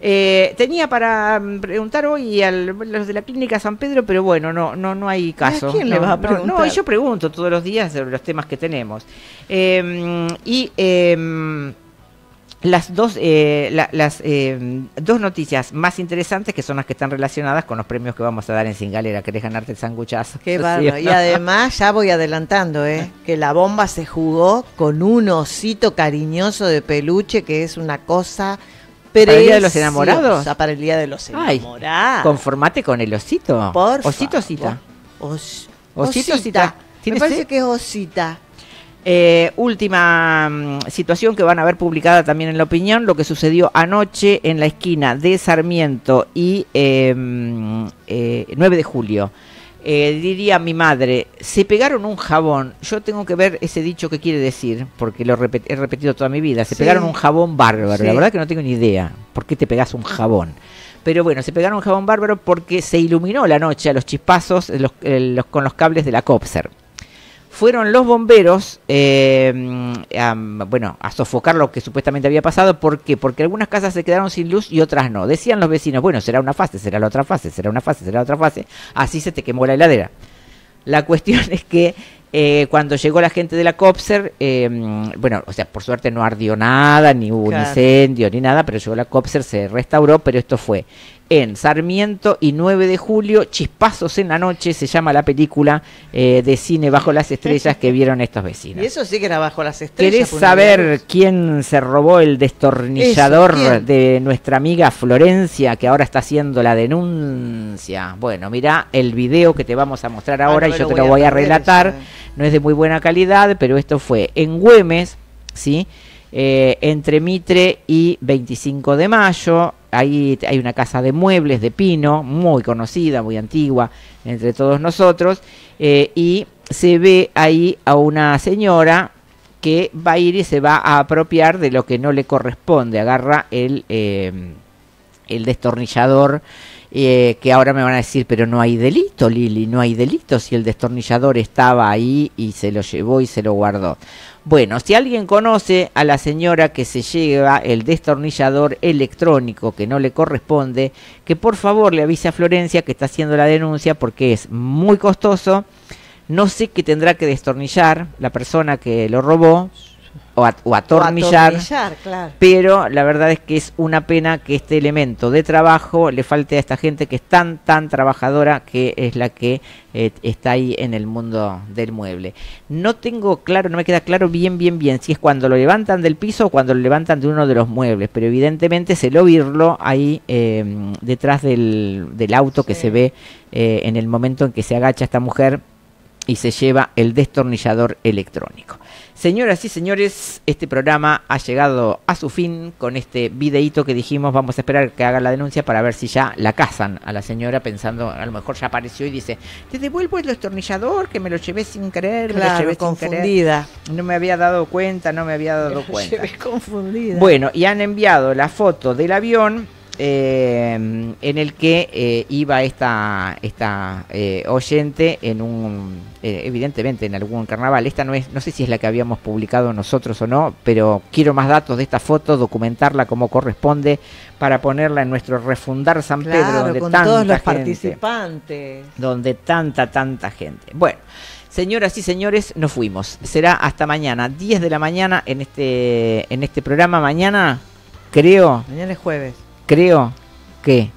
Eh, tenía para mm, preguntar hoy a los de la clínica San Pedro, pero bueno, no, no, no hay caso. ¿A quién le va a preguntar? No, yo pregunto todos los días sobre los temas que tenemos. Eh, y eh, las dos, eh, las eh, dos noticias más interesantes que son las que están relacionadas con los premios que vamos a dar en Singalera. ¿Querés ganarte el sanguchazo? Qué bárbaro. Y además, ya voy adelantando, ¿eh? que la bomba se jugó con un osito cariñoso de peluche que es una cosa ¿Para el Día de los Enamorados? Para el Día de los Enamorados. conformate con el osito. Por Osito, osita. osito, osita. Me parece que es osita. Eh, última mm, situación que van a ver publicada también en la opinión, lo que sucedió anoche en la esquina de Sarmiento y 9 eh, eh, de julio. Diría mi madre, se pegaron un jabón. Yo tengo que ver ese dicho que quiere decir, porque lo he repetido toda mi vida. Se pegaron un jabón bárbaro. La verdad que no tengo ni idea por qué te pegas un jabón. Pero bueno, se pegaron un jabón bárbaro porque se iluminó la noche a los chispazos con los cables de la Copser fueron los bomberos eh, a, bueno, a sofocar lo que supuestamente había pasado. ¿Por qué? Porque algunas casas se quedaron sin luz y otras no. Decían los vecinos, bueno, será una fase, será la otra fase, será una fase, será otra fase. Así se te quemó la heladera. La cuestión es que eh, cuando llegó la gente de la COPSER, eh, bueno, o sea, por suerte no ardió nada, ni hubo un incendio, ni nada, pero llegó la COPSER, se restauró, pero esto fue en Sarmiento y 9 de julio, Chispazos en la noche, se llama la película eh, de cine Bajo las Estrellas que vieron estos vecinos. Y eso sí que era Bajo las Estrellas. ¿Querés saber quién se robó el destornillador de nuestra amiga Florencia, que ahora está haciendo la denuncia? Bueno, mira el video que te vamos a mostrar ah, ahora y yo te lo voy a, relatar. Eh. No es de muy buena calidad, pero esto fue en Güemes, ¿sí? Eh, entre Mitre y 25 de mayo ahí hay una casa de muebles de pino, muy conocida, muy antigua entre todos nosotros, eh, y se ve ahí a una señora que va a ir y se va a apropiar de lo que no le corresponde, agarra el, eh, el destornillador. Eh, que ahora me van a decir, pero no hay delito, Lili, no hay delito si el destornillador estaba ahí y se lo llevó y se lo guardó. Bueno, si alguien conoce a la señora que se lleva el destornillador electrónico que no le corresponde, que por favor le avise a Florencia que está haciendo la denuncia porque es muy costoso. No sé qué tendrá que destornillar la persona que lo robó, o, atornillar, pero la verdad es que es una pena que este elemento de trabajo le falte a esta gente que es tan, tan trabajadora, que es la que eh, está ahí en el mundo del mueble. No tengo claro, no me queda claro bien, bien, bien si es cuando lo levantan del piso o cuando lo levantan de uno de los muebles, pero evidentemente se lo virlo ahí em, detrás del, auto que se ve eh, en el momento en que se agacha esta mujer y se lleva el destornillador electrónico. Señoras y señores, este programa ha llegado a su fin con este videíto que dijimos, vamos a esperar que haga la denuncia para ver si ya la casan a la señora pensando, a lo mejor ya apareció y dice, te devuelvo el destornillador que me lo llevé sin querer, me lo llevé confundida. No me había dado cuenta, no me había dado me cuenta. Llevé confundida. Bueno, y han enviado la foto del avión eh, en el que eh, iba esta, esta eh, oyente en un, evidentemente en algún carnaval. Esta no es, no sé si es la que habíamos publicado nosotros o no, pero quiero más datos de esta foto, documentarla como corresponde para ponerla en nuestro refundar San Pedro, donde con todos los participantes, donde tanta tanta gente. Bueno. Señoras y señores, nos fuimos. Será hasta mañana, 10 de la mañana en este en este programa. Mañana, creo. Mañana es jueves creo que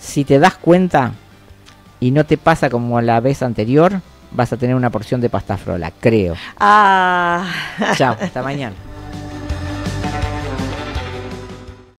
si te das cuenta y no te pasa como la vez anterior, vas a tener una porción de pasta frola, creo. Ah. Chao, hasta mañana.